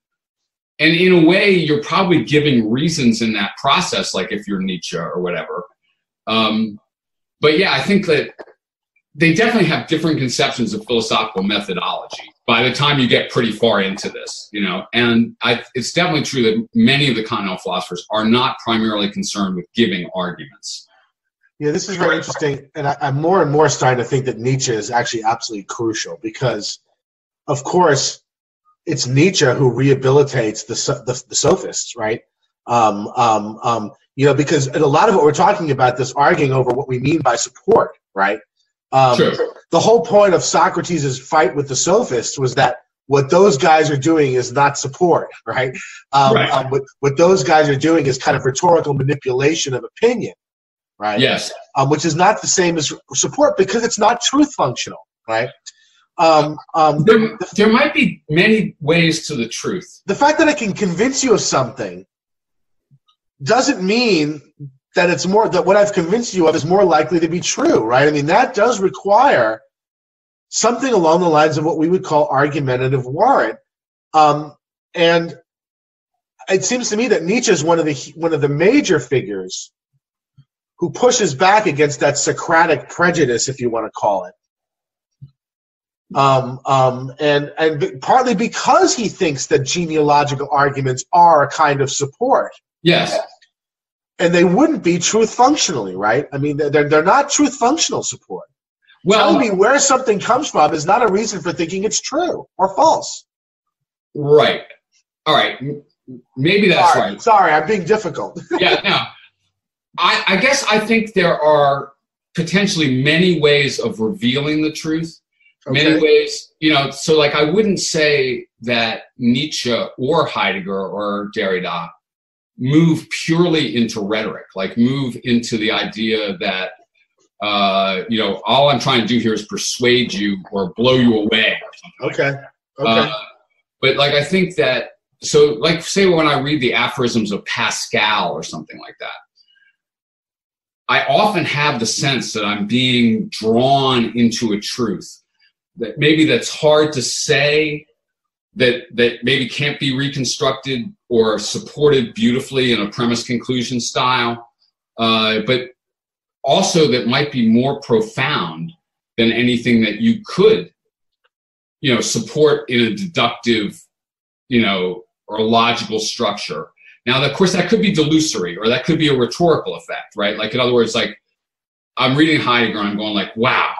and in a way you're probably giving reasons in that process like if you're nietzsche or whatever. Um, but yeah i think that they definitely have different conceptions of philosophical methodology by the time you get pretty far into this you know? And I, it's definitely true that many of the continental philosophers are not primarily concerned with giving arguments Yeah, this is very interesting, and I, I'm more and more starting to think that Nietzsche is actually absolutely crucial because, of course, it's Nietzsche who rehabilitates the the, the sophists, right? Um, um, um, you know, because a lot of what we're talking about, this arguing over what we mean by support, right? Um, Sure. The whole point of Socrates' fight with the sophists was that what those guys are doing is not support, right? Um, Right. um, what, what those guys are doing is kind of rhetorical manipulation of opinion, right? yes um, which is not the same as support because it's not truth functional, right? Um, um, there, there might be many ways to the truth the fact that I can convince you of something doesn't mean that it's more that what I've convinced you of is more likely to be true, right? I mean, that does require something along the lines of what we would call argumentative warrant. Um, and it seems to me that Nietzsche is one of the one of the major figures who pushes back against that Socratic prejudice, if you want to call it. Um, um, and and b- partly because he thinks that genealogical arguments are a kind of support, yes and they wouldn't be truth functionally, right? I mean, they're they're not truth functional support. well Telling me where something comes from is not a reason for thinking it's true or false. right all right maybe that's sorry, right sorry, I'm being difficult. yeah, no. I, I guess I think there are potentially many ways of revealing the truth. Many ways, you know. So, like, I wouldn't say that Nietzsche or Heidegger or Derrida move purely into rhetoric, like move into the idea that, uh, you know, all I'm trying to do here is persuade you or blow you away something. like Okay. Okay. uh, but like I think that so like say when I read the aphorisms of Pascal or something like that, I often have the sense that I'm being drawn into a truth that maybe that's hard to say that that maybe can't be reconstructed or supported beautifully in a premise conclusion style, uh, but also that might be more profound than anything that you could you know support in a deductive you know or logical structure now of course that could be delusory or that could be a rhetorical effect right like in other words like i'm reading heidegger i'm going like wow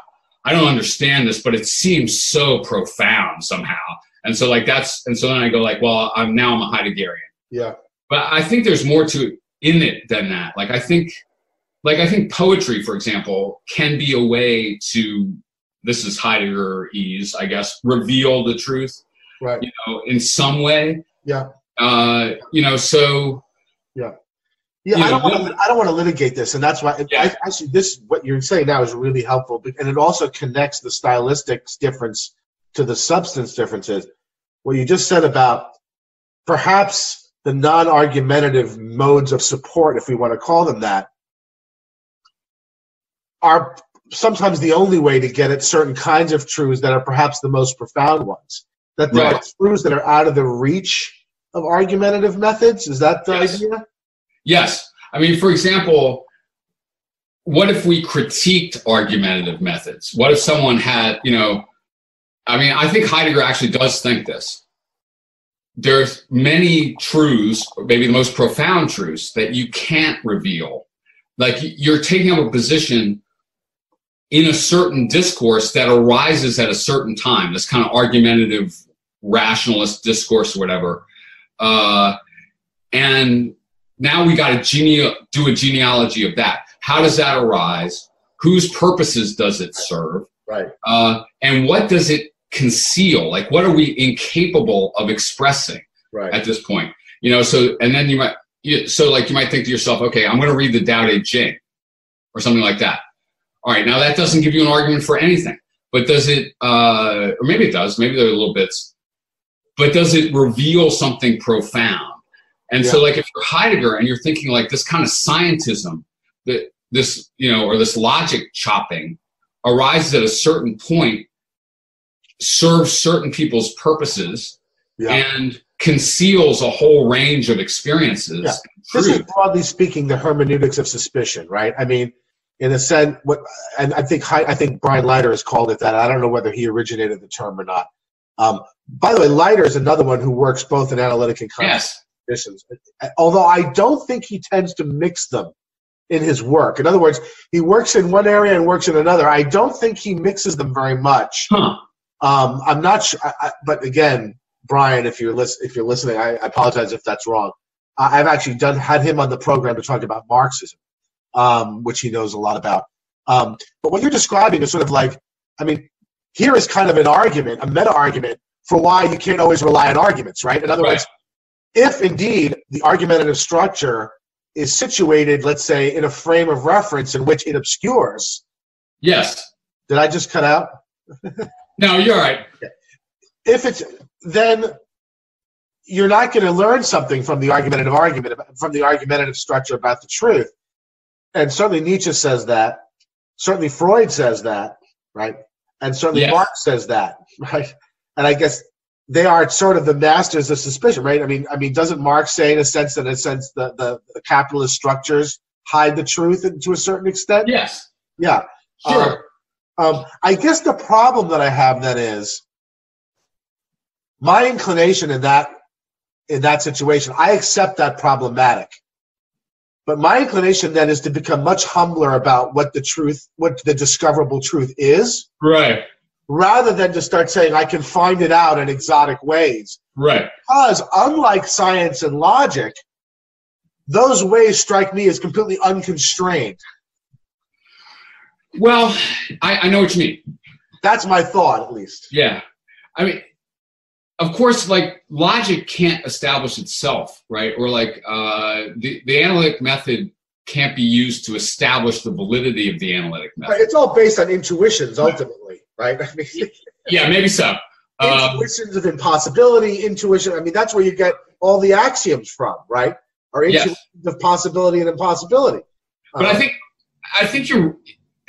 i don't understand this but it seems so profound somehow and so like that's and so then i go like well i'm now i'm a heideggerian yeah. but I think there's more to in it than that. Like I think, like I think poetry, for example, can be a way to. This is Heideggerese, I guess. Reveal the truth, Right. you know, in some way. Yeah. Uh, you know, so Yeah, You I don't want to. I don't want to litigate this, and that's why. Yeah. I, actually, this what you're saying now is really helpful, and it also connects the stylistics difference to the substance differences. What you just said about perhaps the non-argumentative modes of support, if we want to call them that, are sometimes the only way to get at certain kinds of truths that are perhaps the most profound ones. That there are truths that are out of the reach of argumentative methods. Is that the Yes. idea? yes, I mean, for example, what if we critiqued argumentative methods? What if someone had, you know, I mean, I think Heidegger actually does think this. There's many truths, or maybe the most profound truths, that you can't reveal. Like you're taking up a position in a certain discourse that arises at a certain time, this kind of argumentative rationalist discourse or whatever. Uh, and now we got to gene- do a genealogy of that. How does that arise? Whose purposes does it serve? Right. Uh, and what does it conceal? Like, what are we incapable of expressing Right. at this point? You know, so, and then you might, you, so like you might think to yourself, okay, I'm going to read the Tao Te Ching or something like that. All right, now that doesn't give you an argument for anything, but does it, uh, or maybe it does, maybe there are little bits, but does it reveal something profound? And so, like, if you're Heidegger and you're thinking like this kind of scientism, that this, you know, or this logic chopping arises at a certain point, serves certain people's purposes, Yeah. and conceals a whole range of experiences. Yeah. this is broadly speaking the hermeneutics of suspicion, right? I mean, in a sense, what and I think I think Brian Leiter has called it that. I don't know whether he originated the term or not. Um, by the way, Leiter is another one who works both in analytic and conditions. Yes. Although I don't think he tends to mix them in his work. In other words, he works in one area and works in another. I don't think he mixes them very much. Huh. Um, I'm not sure, I, I, but again, Brian, if you're if you're listening, I, I apologize if that's wrong. I- I've actually done had him on the program to talk about Marxism, um, which he knows a lot about. Um, but what you're describing is sort of like, I mean, here is kind of an argument, a meta argument for why you can't always rely on arguments, right? In other Right. words, if indeed the argumentative structure is situated, let's say, in a frame of reference in which it obscures, Yes. did I just cut out? No, you're right. if it's then you're not going to learn something from the argumentative argument from the argumentative structure about the truth and certainly nietzsche says that certainly freud says that right and certainly Yes. marx says that right and i guess they are sort of the masters of suspicion right i mean i mean doesn't marx say in a sense that in a sense the, the, the capitalist structures hide the truth to a certain extent Yes. yeah Sure. um, I guess the problem that I have then is my inclination in that in that situation. I accept that problematic, but my inclination then is to become much humbler about what the truth, what the discoverable truth is, right. rather than to start saying I can find it out in exotic ways. Right. Because unlike science and logic, those ways strike me as completely unconstrained. Well, I, I know what you mean. That's my thought, at least. Yeah. I mean, of course, like logic can't establish itself, right? Or like uh, the, the analytic method can't be used to establish the validity of the analytic Right, method. It's all based on intuitions, ultimately, right? I mean, Yeah, maybe so. Um, intuitions of impossibility, intuition. I mean, that's where you get all the axioms from, right? Or Yes. intuitions of possibility and impossibility. but I Um, think I think you're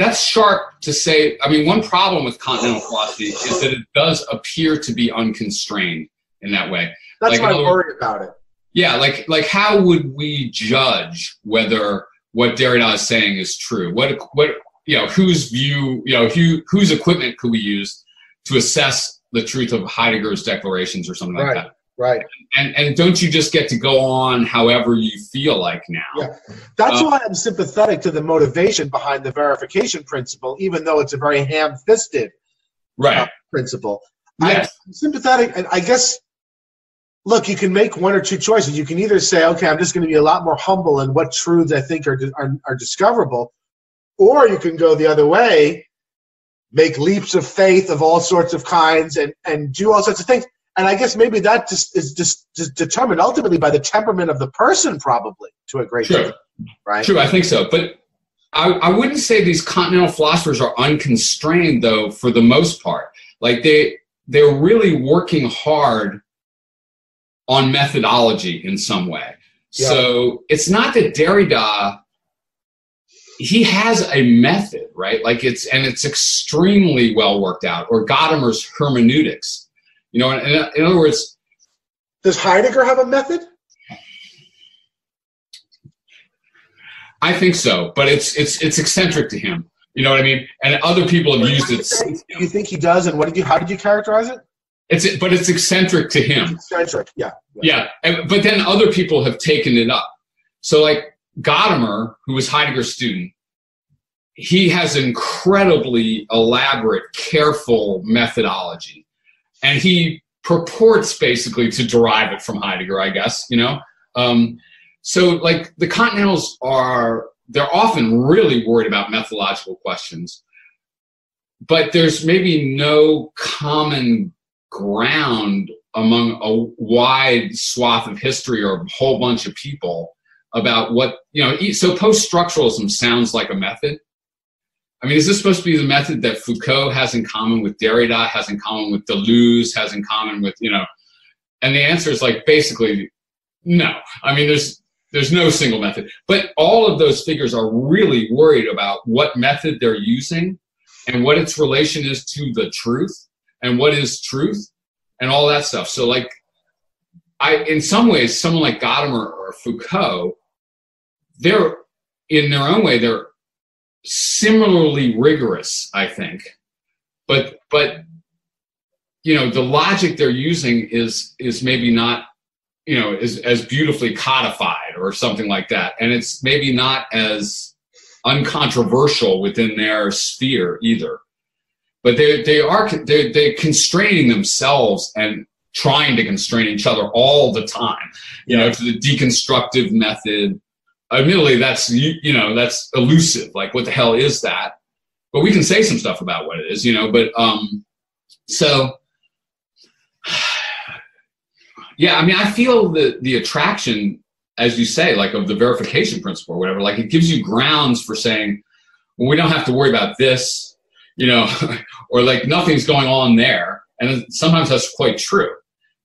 that's sharp to say. I mean, one problem with continental philosophy is that it does appear to be unconstrained in that way. that's like, my in other worry about it. Yeah, like like how would we judge whether what Derrida is saying is true? What what you know, whose view, you know, who whose equipment could we use to assess the truth of Heidegger's declarations or something like that? Right. And and don't you just get to go on however you feel like now? Yeah. That's Uh, why I'm sympathetic to the motivation behind the verification principle, even though it's a very ham-fisted Right. principle. Yes. I'm sympathetic, and I guess, look, you can make one or two choices. You can either say, okay, I'm just going to be a lot more humble in what truths I think are, are, are discoverable, or you can go the other way, make leaps of faith of all sorts of kinds, and, and do all sorts of things. And I guess maybe that just is just, just determined ultimately by the temperament of the person, probably to a great True. degree, right? True, I think so. But I, I wouldn't say these continental philosophers are unconstrained though for the most part. Like they they're really working hard on methodology in some way. Yeah. So it's not that Derrida he has a method, right? Like it's and it's extremely well worked out. Or Gadamer's hermeneutics. You know, in, in other words, Does Heidegger have a method? I think so, but it's it's it's eccentric to him. You know what I mean? And other people have used it. Do you think he does? And what did you? How did you characterize it? It's but it's eccentric to him. Eccentric. Yeah. Yeah, and, but then other people have taken it up. So like Gadamer, who was Heidegger's student, he has incredibly elaborate, careful methodology, and he purports basically to derive it from Heidegger, I guess. You know, um, so like the Continentals are they're often really worried about methodological questions, but there's maybe no common ground among a wide swath of history or a whole bunch of people about what you know so post-structuralism sounds like a method i mean is this supposed to be the method that foucault has in common with derrida has in common with deleuze has in common with you know? And the answer is like basically no. I mean there's there's no single method. But all of those figures are really worried about what method they're using and what its relation is to the truth and what is truth and all that stuff. So like I in some ways, someone like Gadamer or Foucault, they're in their own way, they're similarly rigorous, I think. But but you know, the logic they're using is is maybe not you know is as beautifully codified or something like that and it's maybe not as uncontroversial within their sphere either but they they are they they're constraining themselves and trying to constrain each other all the time. You know, to the deconstructive method. Admittedly, that's you, you know that's elusive. Like, what the hell is that? But we can say some stuff about what it is. You know, but um, so yeah, I mean, I feel the the attraction, as you say, like of the verification principle or whatever. Like, it gives you grounds for saying, well, we don't have to worry about this you know, or like nothing's going on there. And sometimes that's quite true,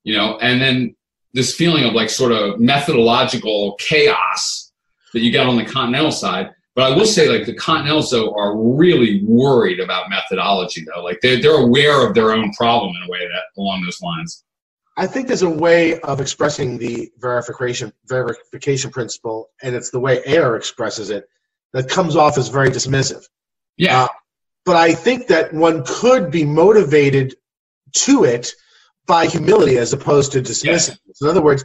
you know, and then this feeling of like sort of methodological chaos that you got on the continental side. But I will say, like the Continentals, though, are really worried about methodology, though. Like they're they're aware of their own problem in a way that along those lines. I think there's a way of expressing the verification verification principle, and it's the way Ayer expresses it that comes off as very dismissive. Yeah. Uh, but I think that one could be motivated to it by humility as opposed to dismissing. Yes. In other words,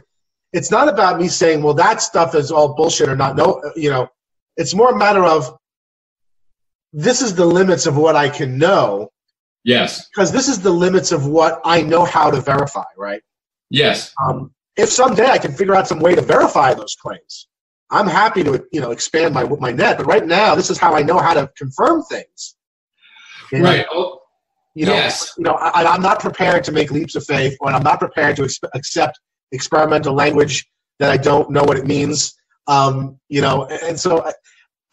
it's not about me saying, "Well, that stuff is all bullshit" or not. No, you know, it's more a matter of this is the limits of what I can know. Yes. Because this is the limits of what I know how to verify, right? Yes. Um, if someday I can figure out some way to verify those claims, I'm happy to you know expand my my net. But right now, this is how I know how to confirm things. You right. Oh, you know, yes. You know, I, am not prepared to make leaps of faith, and I'm not prepared to accept experimental language that I don't know what it means. Um, you know, and so I,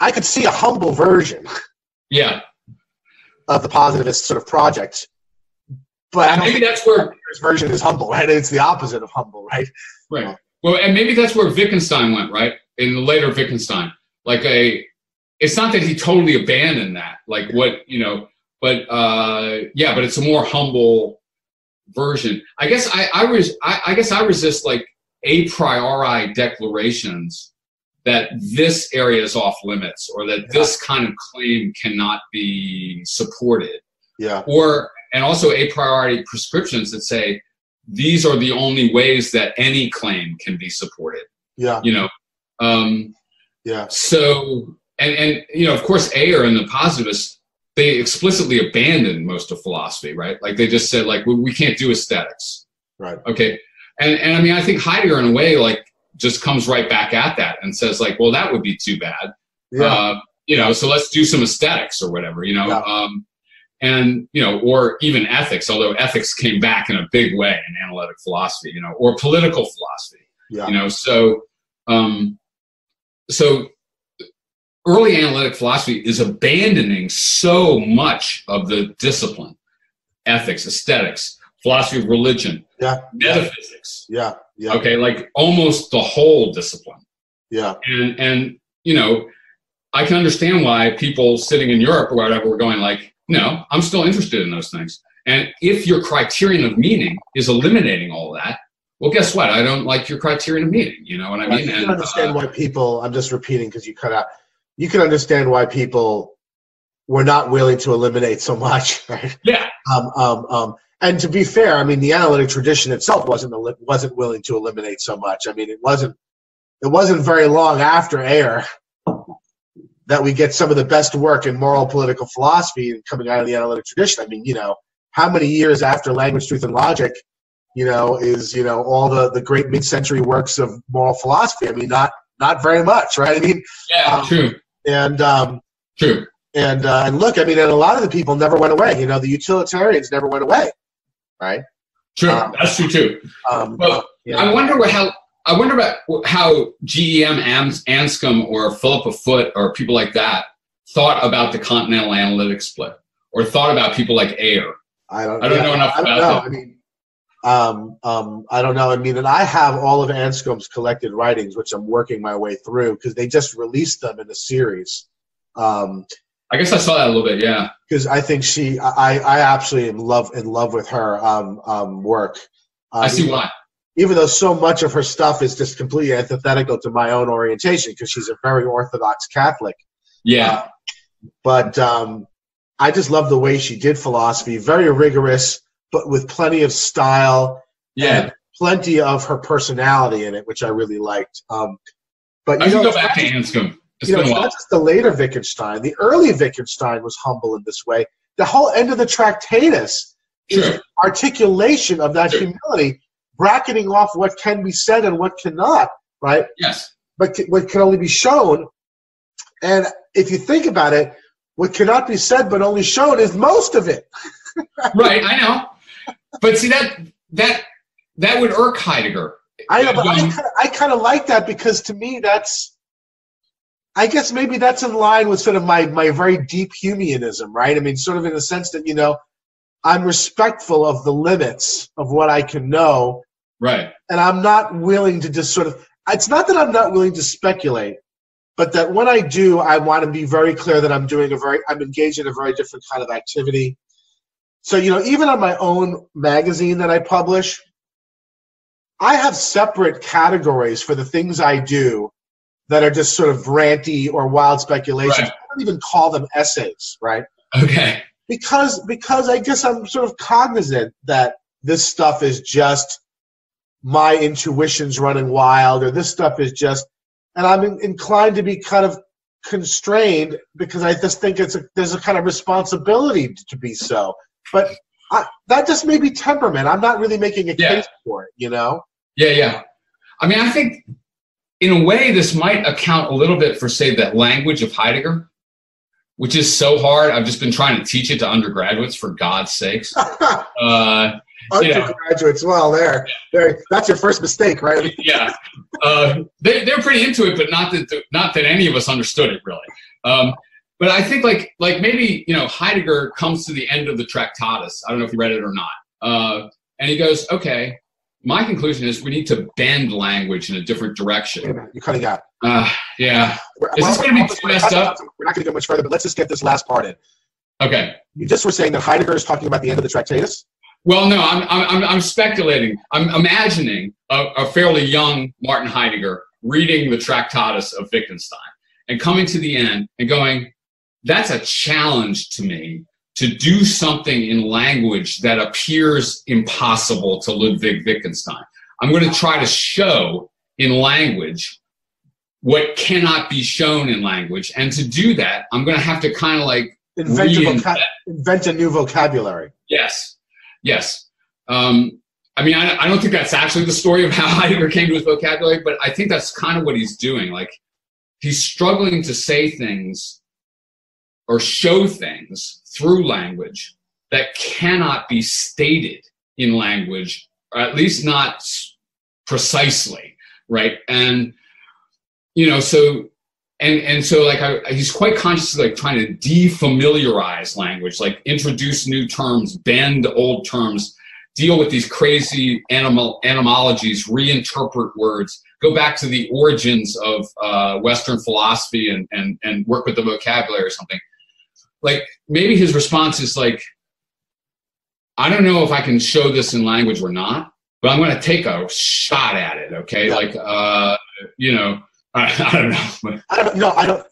I could see a humble version. Yeah. Of the positivist sort of project, but maybe that's where his version is humble, right? It's the opposite of humble, right? Right. Well, and maybe that's where Wittgenstein went, right? In the later Wittgenstein, like a, it's not that he totally abandoned that, like what you know, but uh, yeah, but it's a more humble version. I guess I I, I, I guess I resist like a priori declarations that this area is off limits or that yeah. this kind of claim cannot be supported. Yeah. Or and also a priori prescriptions that say these are the only ways that any claim can be supported. Yeah. You know. Um, yeah. So and and you know of course A Ayer and the positivists they explicitly abandoned most of philosophy, right? Like they just said, like, we, we can't do aesthetics. Right. Okay. And, and I mean, I think Heidegger, in a way, like, just comes right back at that and says, like, well, that would be too bad. Yeah. Uh, you know, so let's do some aesthetics or whatever, you know. Yeah. Um, and you know, or even ethics, although ethics came back in a big way in analytic philosophy, you know, or political philosophy. Yeah. You know, so um, so early analytic philosophy is abandoning so much of the discipline ethics aesthetics philosophy of religion yeah. metaphysics. Yeah yeah. Okay like almost the whole discipline. Yeah. And and you know i can understand why people sitting in europe or whatever were going like no i'm still interested in those things. And if your criterion of meaning is eliminating all that well guess what? I don't like your criterion of meaning you know what i mean? i can and, understand uh, why people i'm just repeating because you cut out you can understand why people were not willing to eliminate so much, right? Yeah. Um, um, um, and to be fair, I mean, the analytic tradition itself wasn't wasn't willing to eliminate so much. I mean, it wasn't it wasn't very long after Ayer that we get some of the best work in moral political philosophy coming out of the analytic tradition. I mean, you know, how many years after Language, Truth, and Logic, you know, is you know all the the great mid-century works of moral philosophy? I mean, not not very much, right? I mean, yeah, um, true, and um, true, and uh, and look, I mean, and a lot of the people never went away. You know, the utilitarians never went away, right? True, um, that's true too. Um, well, yeah. I wonder what how I wonder about how GEM Anscombe or Philippa Foot or people like that thought about the continental analytic split or thought about people like Ayer. I don't. I don't yeah, know enough I don't about know. I mean, um, um, I don't know. I mean, and I have all of Anscombe's collected writings, which I'm working my way through because they just released them in a series. Um, I guess I saw that a little bit, yeah. Because I think she, I, I absolutely am love in love with her um, um, work. Uh, I see why even though so much of her stuff is just completely antithetical to my own orientation because she's a very orthodox Catholic. Yeah. Uh, but um, I just love the way she did philosophy, very rigorous, but with plenty of style. Yeah. plenty of her personality in it, which I really liked. Um, but you I know, go back to Anscombe. It's, you know, it's not just the later Wittgenstein. The early Wittgenstein was humble in this way. The whole end of the Tractatus sure. is articulation of that sure. humility bracketing off what can be said and what cannot, right? Yes. But what can only be shown. And if you think about it, what cannot be said but only shown is most of it. right, I know. But see that that that would irk Heidegger. I know, but I kind of like that because to me that's I guess maybe that's in line with sort of my my very deep Humeanism, right? I mean, sort of in the sense that you know, I'm respectful of the limits of what I can know, Right. And I'm not willing to just sort of, it's not that I'm not willing to speculate, but that when I do, I want to be very clear that I'm doing a very, I'm engaged in a very different kind of activity. So, you know, even on my own magazine that I publish, I have separate categories for the things I do that are just sort of ranty or wild speculations. Right. I don't even call them essays, right? Okay. Because because I guess I'm sort of cognizant that this stuff is just my intuition's running wild or this stuff is just and i'm in, inclined to be kind of constrained because i just think it's a, there's a kind of responsibility to be so but I, that just may be temperament. I'm not really making a yeah. case for it you know? Yeah yeah. I mean i think in a way this might account a little bit for say that language of heidegger which is so hard. I've just been trying to teach it to undergraduates for god's sakes. Uh, undergraduates well there there that's your first mistake right? Yeah. Uh, they, they're pretty into it but not that not that any of us understood it really. Um, but i think like like maybe you know heidegger comes to the end of the tractatus. I don't know if you read it or not. Uh, and he goes okay my conclusion is we need to bend language in a different direction. You're cutting out. Uh, yeah. Is this going to be too messed up? we're not going to go much further but let's just get this last part in. Okay. You just were saying that heidegger is talking about the end of the tractatus? Well, no, I'm, I'm, I'm speculating. I'm imagining a, a fairly young Martin Heidegger reading the Tractatus of Wittgenstein and coming to the end and going, that's a challenge to me to do something in language that appears impossible to Ludwig Wittgenstein. I'm going to try to show in language what cannot be shown in language. And to do that, I'm going to have to kind of like invent a, invent a new vocabulary. Yes. Yes. Um, I mean, I, I, don't think that's actually the story of how Heidegger came to his vocabulary, but I think that's kind of what he's doing. Like, he's struggling to say things or show things through language that cannot be stated in language, or at least not precisely, right? And, you know, so and and so like I, he's quite consciously like trying to defamiliarize language like introduce new terms bend old terms deal with these crazy animal etymologies reinterpret words go back to the origins of uh, western philosophy and, and and work with the vocabulary or something like maybe his response is like i don't know if i can show this in language or not but i'm going to take a shot at it okay yeah. like uh you know I, I don't know. I don't know. I don't.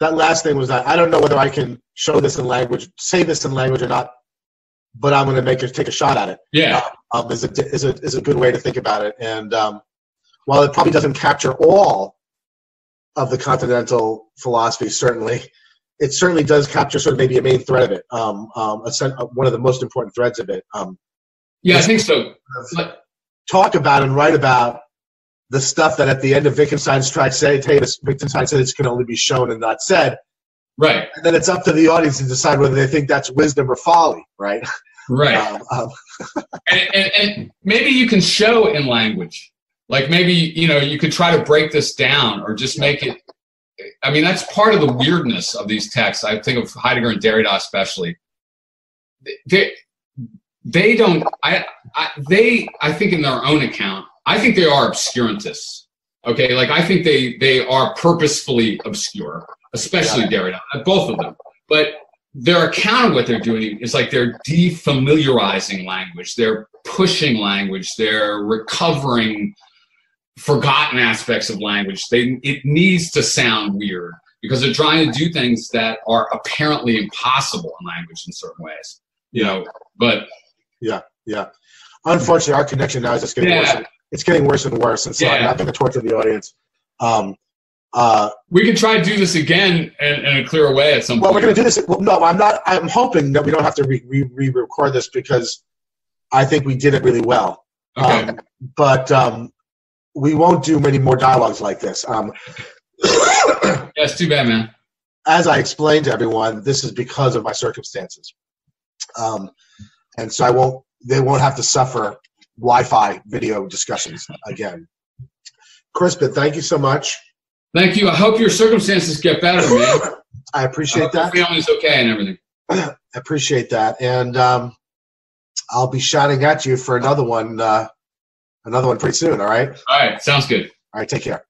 That last thing was that I don't know whether I can show this in language, say this in language or not. But I'm going to make it take a shot at it. Yeah, uh, um, is a is a is a good way to think about it. And um, while it probably doesn't capture all of the continental philosophy. Certainly, it certainly does capture sort of maybe a main thread of it. Um, um, a, uh, one of the most important threads of it. Um, yeah, I think so. Talk about and write about the stuff that at the end of Wittgenstein's tract say, hey, Wittgenstein said it can only be shown and not said. Right. And then it's up to the audience to decide whether they think that's wisdom or folly, right? Right. Um, um. and, and, and maybe you can show in language. Like maybe, you know, you could try to break this down or just make it. I mean, that's part of the weirdness of these texts. I think of Heidegger and Derrida especially. They, they don't, I, I, they, I think in their own account, I think they are obscurantists. Okay, like I think they they are purposefully obscure, especially. Derrida, uh, both of them. But their account of what they're doing is like they're defamiliarizing language, they're pushing language, they're recovering forgotten aspects of language. They it needs to sound weird because they're trying to do things that are apparently impossible in language in certain ways. You know, but yeah, yeah. Unfortunately, our connection now is just getting yeah. worse it's getting worse and worse. And so yeah. I'm not going to torture the audience. Um, uh, we can try to do this again in, in a clearer way at some well, point. Well, we're going to do this. Well, no, I'm not. I'm hoping that we don't have to re, re, re-record this because I think we did it really well. Okay. Um, but um, we won't do many more dialogues like this. Um, it's too bad, man. As I explained to everyone, this is because of my circumstances, um, and so I won't. They won't have to suffer Wi-Fi video discussions again. Crispin, thank you so much. Thank you. I hope your circumstances get better, man. I appreciate I that. Your family's okay and everything. I appreciate that, and um, I'll be shouting at you for another one, uh, another one pretty soon. All right. All right. Sounds good. All right. Take care.